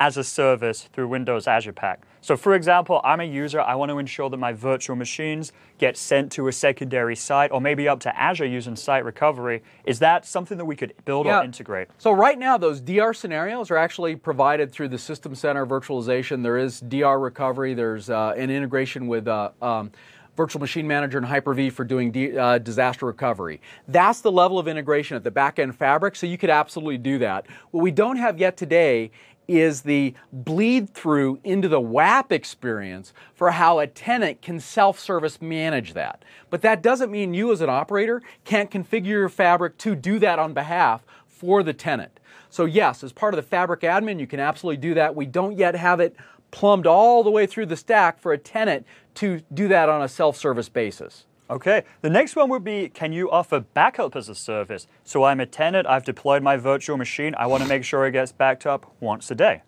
as a service through Windows Azure Pack. So for example, I'm a user, I want to ensure that my virtual machines get sent to a secondary site or maybe up to Azure using site recovery. Is that something that we could build Yeah. or integrate? So right now, those DR scenarios are actually provided through the System Center virtualization. There is DR recovery. There's uh, an integration with uh, um, Virtual Machine Manager and Hyper-V for doing uh, disaster recovery. That's the level of integration at the back-end fabric, so you could absolutely do that. What we don't have yet today is the bleed through into the WAP experience for how a tenant can self service manage that. But that doesn't mean you, as an operator, can't configure your fabric to do that on behalf for the tenant. So, yes, as part of the fabric admin, you can absolutely do that. We don't yet have it plumbed all the way through the stack for a tenant to do that on a self service basis. Okay, the next one would be can you offer backup as a service? So I'm a tenant, I've deployed my virtual machine, I want to make sure it gets backed up once a day.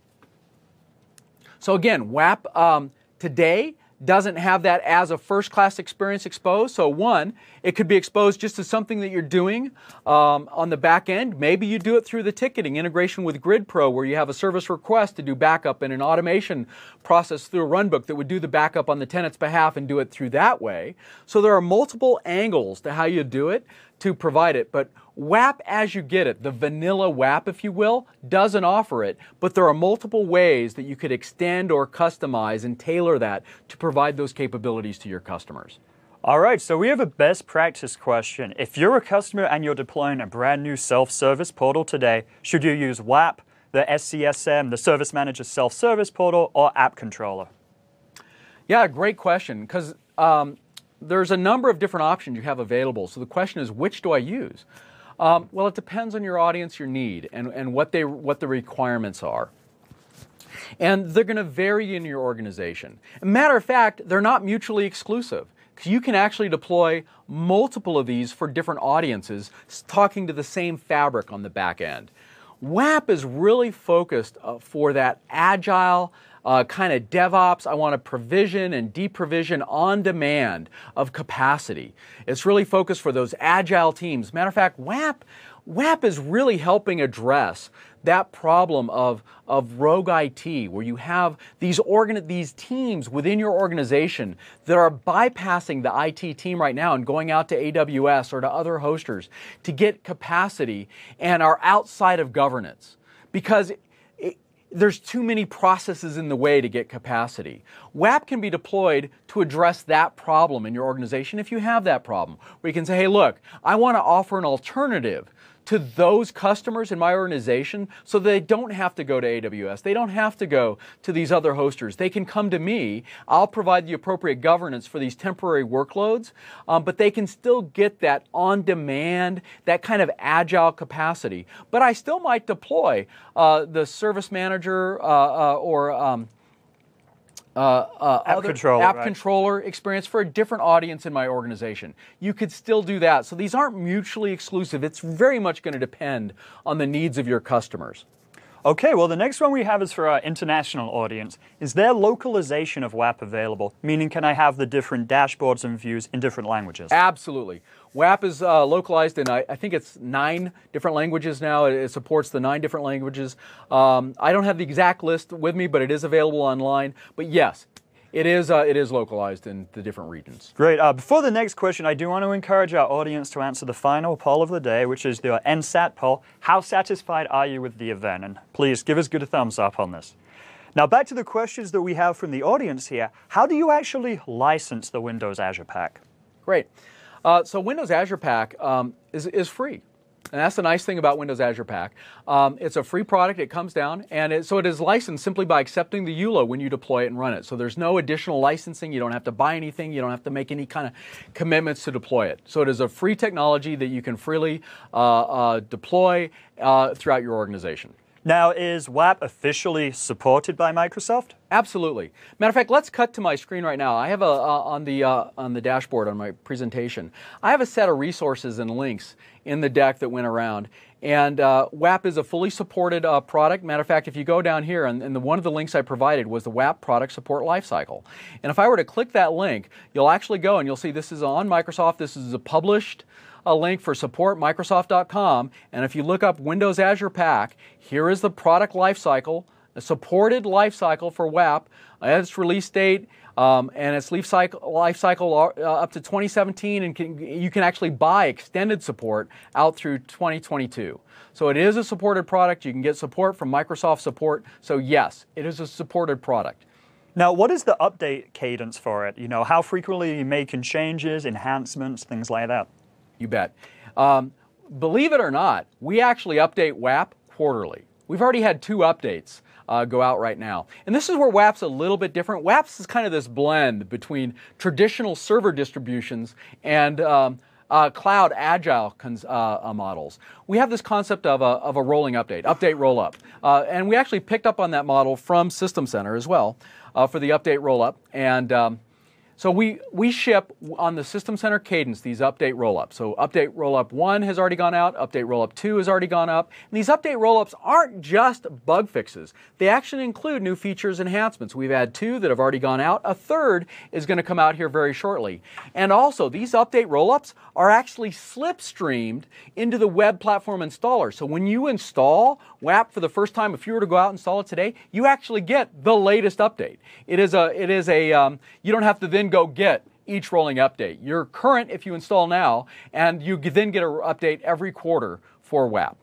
So again, WAP um, today doesn't have that as a first class experience exposed. So, one, it could be exposed just as something that you're doing um, on the back end. Maybe you do it through the ticketing integration with GridPro, where you have a service request to do backup and an automation process through a runbook that would do the backup on the tenant's behalf and do it through that way. So, there are multiple angles to how you do it to provide it. But WAP as you get it, the vanilla WAP, if you will, doesn't offer it, but there are multiple ways that you could extend or customize and tailor that to provide those capabilities to your customers. All right, so we have a best practice question. If you're a customer and you're deploying a brand new self service portal today, should you use WAP, the SCSM, the Service Manager Self Service Portal, or App Controller? Yeah, great question, because um, there's a number of different options you have available. So the question is, which do I use? Um, well, it depends on your audience, your need, and, and what, they, what the requirements are. And they're going to vary in your organization. Matter of fact, they're not mutually exclusive. 'cause You can actually deploy multiple of these for different audiences, talking to the same fabric on the back end. WAP is really focused uh, for that agile, uh, kind of DevOps. I want to provision and deprovision on demand of capacity. It's really focused for those agile teams. Matter of fact, WAP, WAP is really helping address that problem of, of rogue IT, where you have these organ- these teams within your organization that are bypassing the IT team right now and going out to AWS or to other hosters to get capacity and are outside of governance because there's too many processes in the way to get capacity. WAP can be deployed to address that problem in your organization if you have that problem, where you can say, hey, look, I want to offer an alternative to those customers in my organization so they don't have to go to AWS. They don't have to go to these other hosters. They can come to me. I'll provide the appropriate governance for these temporary workloads, um, but they can still get that on demand, that kind of agile capacity. But I still might deploy uh, the service manager uh, uh, or um, uh, uh, app controller, app right. controller experience for a different audience in my organization. You could still do that. So these aren't mutually exclusive. It's very much going to depend on the needs of your customers. Okay, well, the next one we have is for our international audience. Is there localization of WAP available? Meaning, can I have the different dashboards and views in different languages? Absolutely. WAP is uh, localized in, I, I, think it's nine different languages now. It, it supports the nine different languages. Um, I don't have the exact list with me, but it is available online. But yes, it is, uh, it is localized in the different regions. Great. Uh, before the next question, I do want to encourage our audience to answer the final poll of the day, which is the NSAT poll. How satisfied are you with the event? And please give us good a thumbs up on this. Now, back to the questions that we have from the audience here. How do you actually license the Windows Azure Pack? Great. Uh, so Windows Azure Pack um, is, is free. And that's the nice thing about Windows Azure Pack. Um, it's a free product, it comes down, and it, so it is licensed simply by accepting the EULA when you deploy it and run it. So there's no additional licensing, you don't have to buy anything, you don't have to make any kind of commitments to deploy it. So it is a free technology that you can freely uh, uh, deploy uh, throughout your organization. Now, is WAP officially supported by Microsoft? Absolutely. Matter of fact, let's cut to my screen right now. I have a uh, on the uh, on the dashboard on my presentation. I have a set of resources and links in the deck that went around. And uh, WAP is a fully supported uh, product. Matter of fact, if you go down here, and, and the, one of the links I provided was the WAP product support lifecycle. And if I were to click that link, you'll actually go and you'll see this is on Microsoft. This is a published a link for support microsoft.com and if you look up windows azure pack here is the product lifecycle a supported lifecycle for WAP, uh, its release date, um, and its life cycle, life cycle uh, up to 2017, and can, you can actually buy extended support out through 2022. So it is a supported product. You can get support from Microsoft Support. So yes, it is a supported product. Now, what is the update cadence for it? You know, how frequently are you making changes, enhancements, things like that? You bet. Um, believe it or not, we actually update WAP quarterly. We've already had two updates uh, go out right now. And this is where WAP's a little bit different. WAP's is kind of this blend between traditional server distributions and um, uh, cloud agile cons- uh, uh, models. We have this concept of a, of a rolling update, update roll up. Uh, and we actually picked up on that model from System Center as well uh, for the update roll up. And um, so we, we ship on the System Center cadence these update rollups. So update rollup 1 has already gone out, update rollup 2 has already gone up. And these update rollups aren't just bug fixes. They actually include new features and enhancements. We've had two that have already gone out. A third is going to come out here very shortly. And also, these update rollups are actually slipstreamed into the web platform installer. So when you install WAP for the first time, if you were to go out and install it today, you actually get the latest update. It is a, it is a, um, you don't have to then go get each rolling update. You're current if you install now, and you then get an update every quarter for WAP.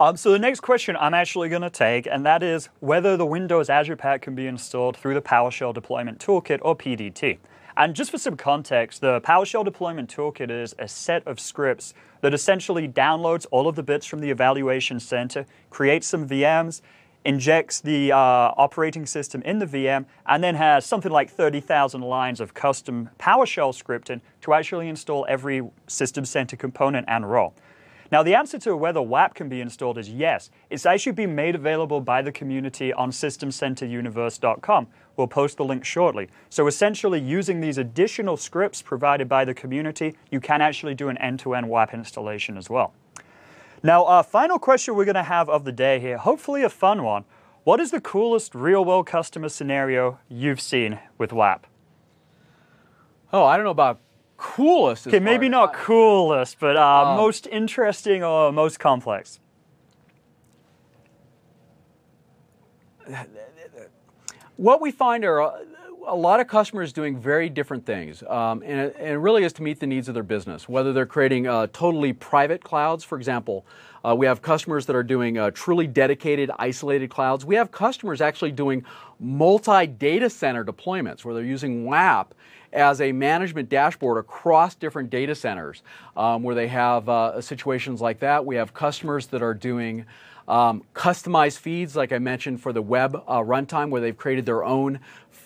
Um, so the next question I'm actually going to take, and that is whether the Windows Azure Pack can be installed through the PowerShell Deployment Toolkit or PDT. And just for some context, the PowerShell Deployment Toolkit is a set of scripts that essentially downloads all of the bits from the evaluation center, creates some VMs, injects the uh, operating system in the VM, and then has something like 30,000 lines of custom PowerShell scripting to actually install every System Center component and role. Now, the answer to whether WAP can be installed is yes. It's actually been made available by the community on SystemCenterUniverse.com. We'll post the link shortly. So, essentially, using these additional scripts provided by the community, you can actually do an end to end WAP installation as well. Now, our final question we're going to have of the day here, hopefully a fun one. What is the coolest real world customer scenario you've seen with WAP? Oh, I don't know about coolest. Okay, maybe not coolest, but uh, um, most interesting or most complex. What we find are uh, a lot of customers doing very different things, um, and, it, and, it, really is to meet the needs of their business. Whether they're creating uh, totally private clouds, for example, uh, we have customers that are doing uh, truly dedicated, isolated clouds. We have customers actually doing multi data center deployments where they're using WAP as a management dashboard across different data centers um, where they have uh, situations like that. We have customers that are doing um, customized feeds, like I mentioned, for the web uh, runtime, where they've created their own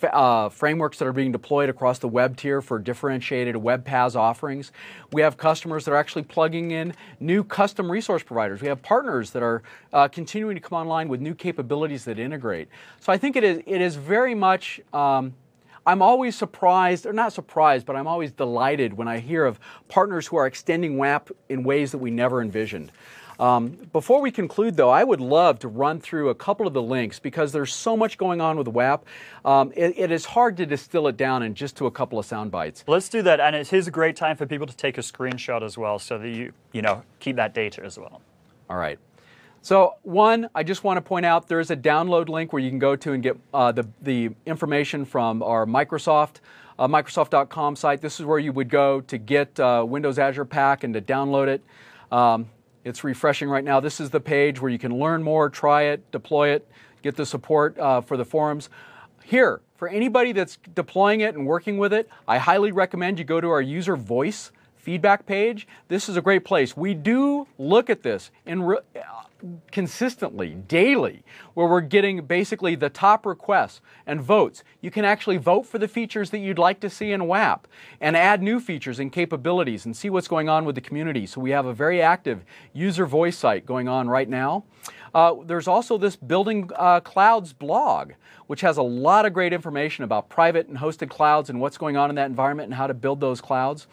uh, frameworks that are being deployed across the web tier for differentiated web PaaS offerings. We have customers that are actually plugging in new custom resource providers. We have partners that are uh, continuing to come online with new capabilities that integrate. So I think it is, it is very much. Um, I'm always surprised, or not surprised, but I'm always delighted when I hear of partners who are extending WAP in ways that we never envisioned. Um, before we conclude, though, I would love to run through a couple of the links because there's so much going on with WAP. Um, it, it is hard to distill it down in just to a couple of sound bites. Let's do that, and it is a great time for people to take a screenshot as well, so that you you know keep that data as well. All right. So one, I just want to point out there is a download link where you can go to and get uh, the, the information from our Microsoft, uh, Microsoft.com site. This is where you would go to get uh, Windows Azure Pack and to download it. Um, it's refreshing right now. This is the page where you can learn more, try it, deploy it, get the support uh, for the forums. Here, for anybody that's deploying it and working with it, I highly recommend you go to our user voice feedback page. This is a great place. We do look at this in re- consistently, daily, where we're getting basically the top requests and votes. You can actually vote for the features that you'd like to see in WAP and add new features and capabilities and see what's going on with the community. So we have a very active user voice site going on right now. Uh, there's also this Building uh, Clouds blog, which has a lot of great information about private and hosted clouds and what's going on in that environment and how to build those clouds.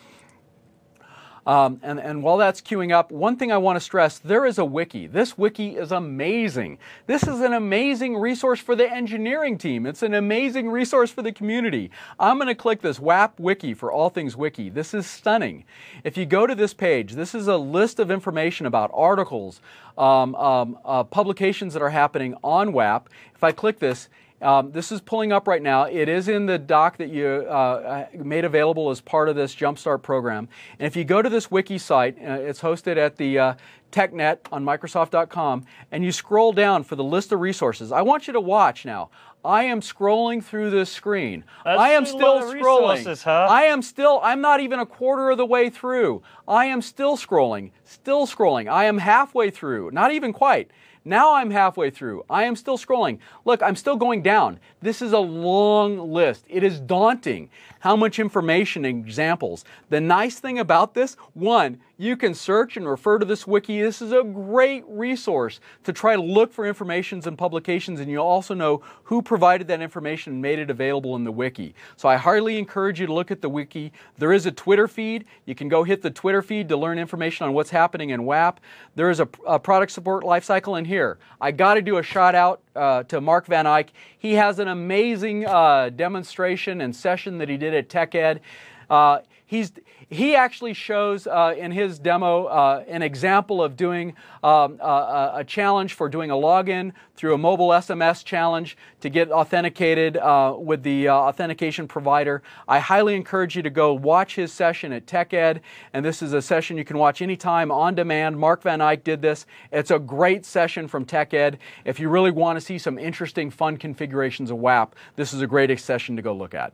Um, and, and while that's queuing up, one thing I want to stress, there is a wiki. This wiki is amazing. This is an amazing resource for the engineering team. It's an amazing resource for the community. I'm going to click this WAP wiki for all things wiki. This is stunning. If you go to this page, this is a list of information about articles, um, um, uh, publications that are happening on WAP. If I click this, um, this is pulling up right now. It is in the doc that you uh, uh, made available as part of this Jumpstart program. And if you go to this wiki site, uh, it's hosted at the uh, TechNet on Microsoft.com, and you scroll down for the list of resources. I want you to watch now. I am scrolling through this screen. That's I am still scrolling. Huh? I am still, I'm not even a quarter of the way through. I am still scrolling, still scrolling. I am halfway through, not even quite. Now I'm halfway through. I am still scrolling. Look, I'm still going down. This is a long list. It is daunting how much information and examples. The nice thing about this, one, you can search and refer to this wiki. This is a great resource to try to look for informations and publications, and you'll also know who provided that information and made it available in the wiki. So I highly encourage you to look at the wiki. There is a Twitter feed. You can go hit the Twitter feed to learn information on what's happening in WAP. There is a, a product support lifecycle in here. I got to do a shout out uh, to Marc van Eijk. He has an amazing uh, demonstration and session that he did at TechEd. Uh, he's, he actually shows uh, in his demo uh, an example of doing um, a, a, challenge for doing a login through a mobile SMS challenge to get authenticated uh, with the uh, authentication provider. I highly encourage you to go watch his session at TechEd, and this is a session you can watch anytime on demand. Marc van Eijk did this. It's a great session from TechEd. If you really want to see some interesting, fun configurations of WAP, this is a great session to go look at.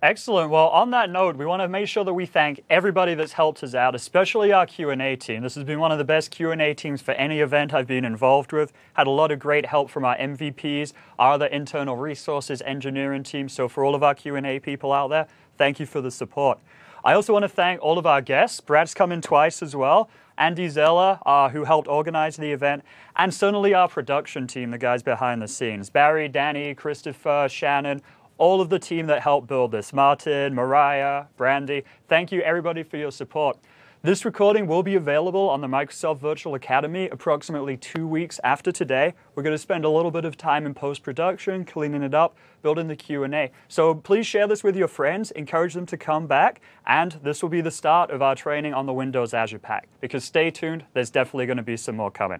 Excellent. Well, on that note, we want to make sure that we thank everybody that's helped us out, especially our Q&A team. This has been one of the best Q&A teams for any event I've been involved with. Had a lot of great help from our MVPs, our other internal resources engineering team. So for all of our Q&A people out there, thank you for the support. I also want to thank all of our guests. Brad's come in twice as well. Andy Zeller, uh, who helped organize the event, and certainly our production team, the guys behind the scenes. Barry, Danny, Christopher, Shannon, all of the team that helped build this Martin, Mariah, Brandy. Thank you, everybody, for your support. This recording will be available on the Microsoft Virtual Academy approximately two weeks after today. We're going to spend a little bit of time in post-production, cleaning it up, building the Q&A. So please share this with your friends, encourage them to come back, and this will be the start of our training on the Windows Azure Pack. Because stay tuned, there's definitely going to be some more coming.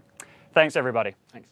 Thanks, everybody. Thanks.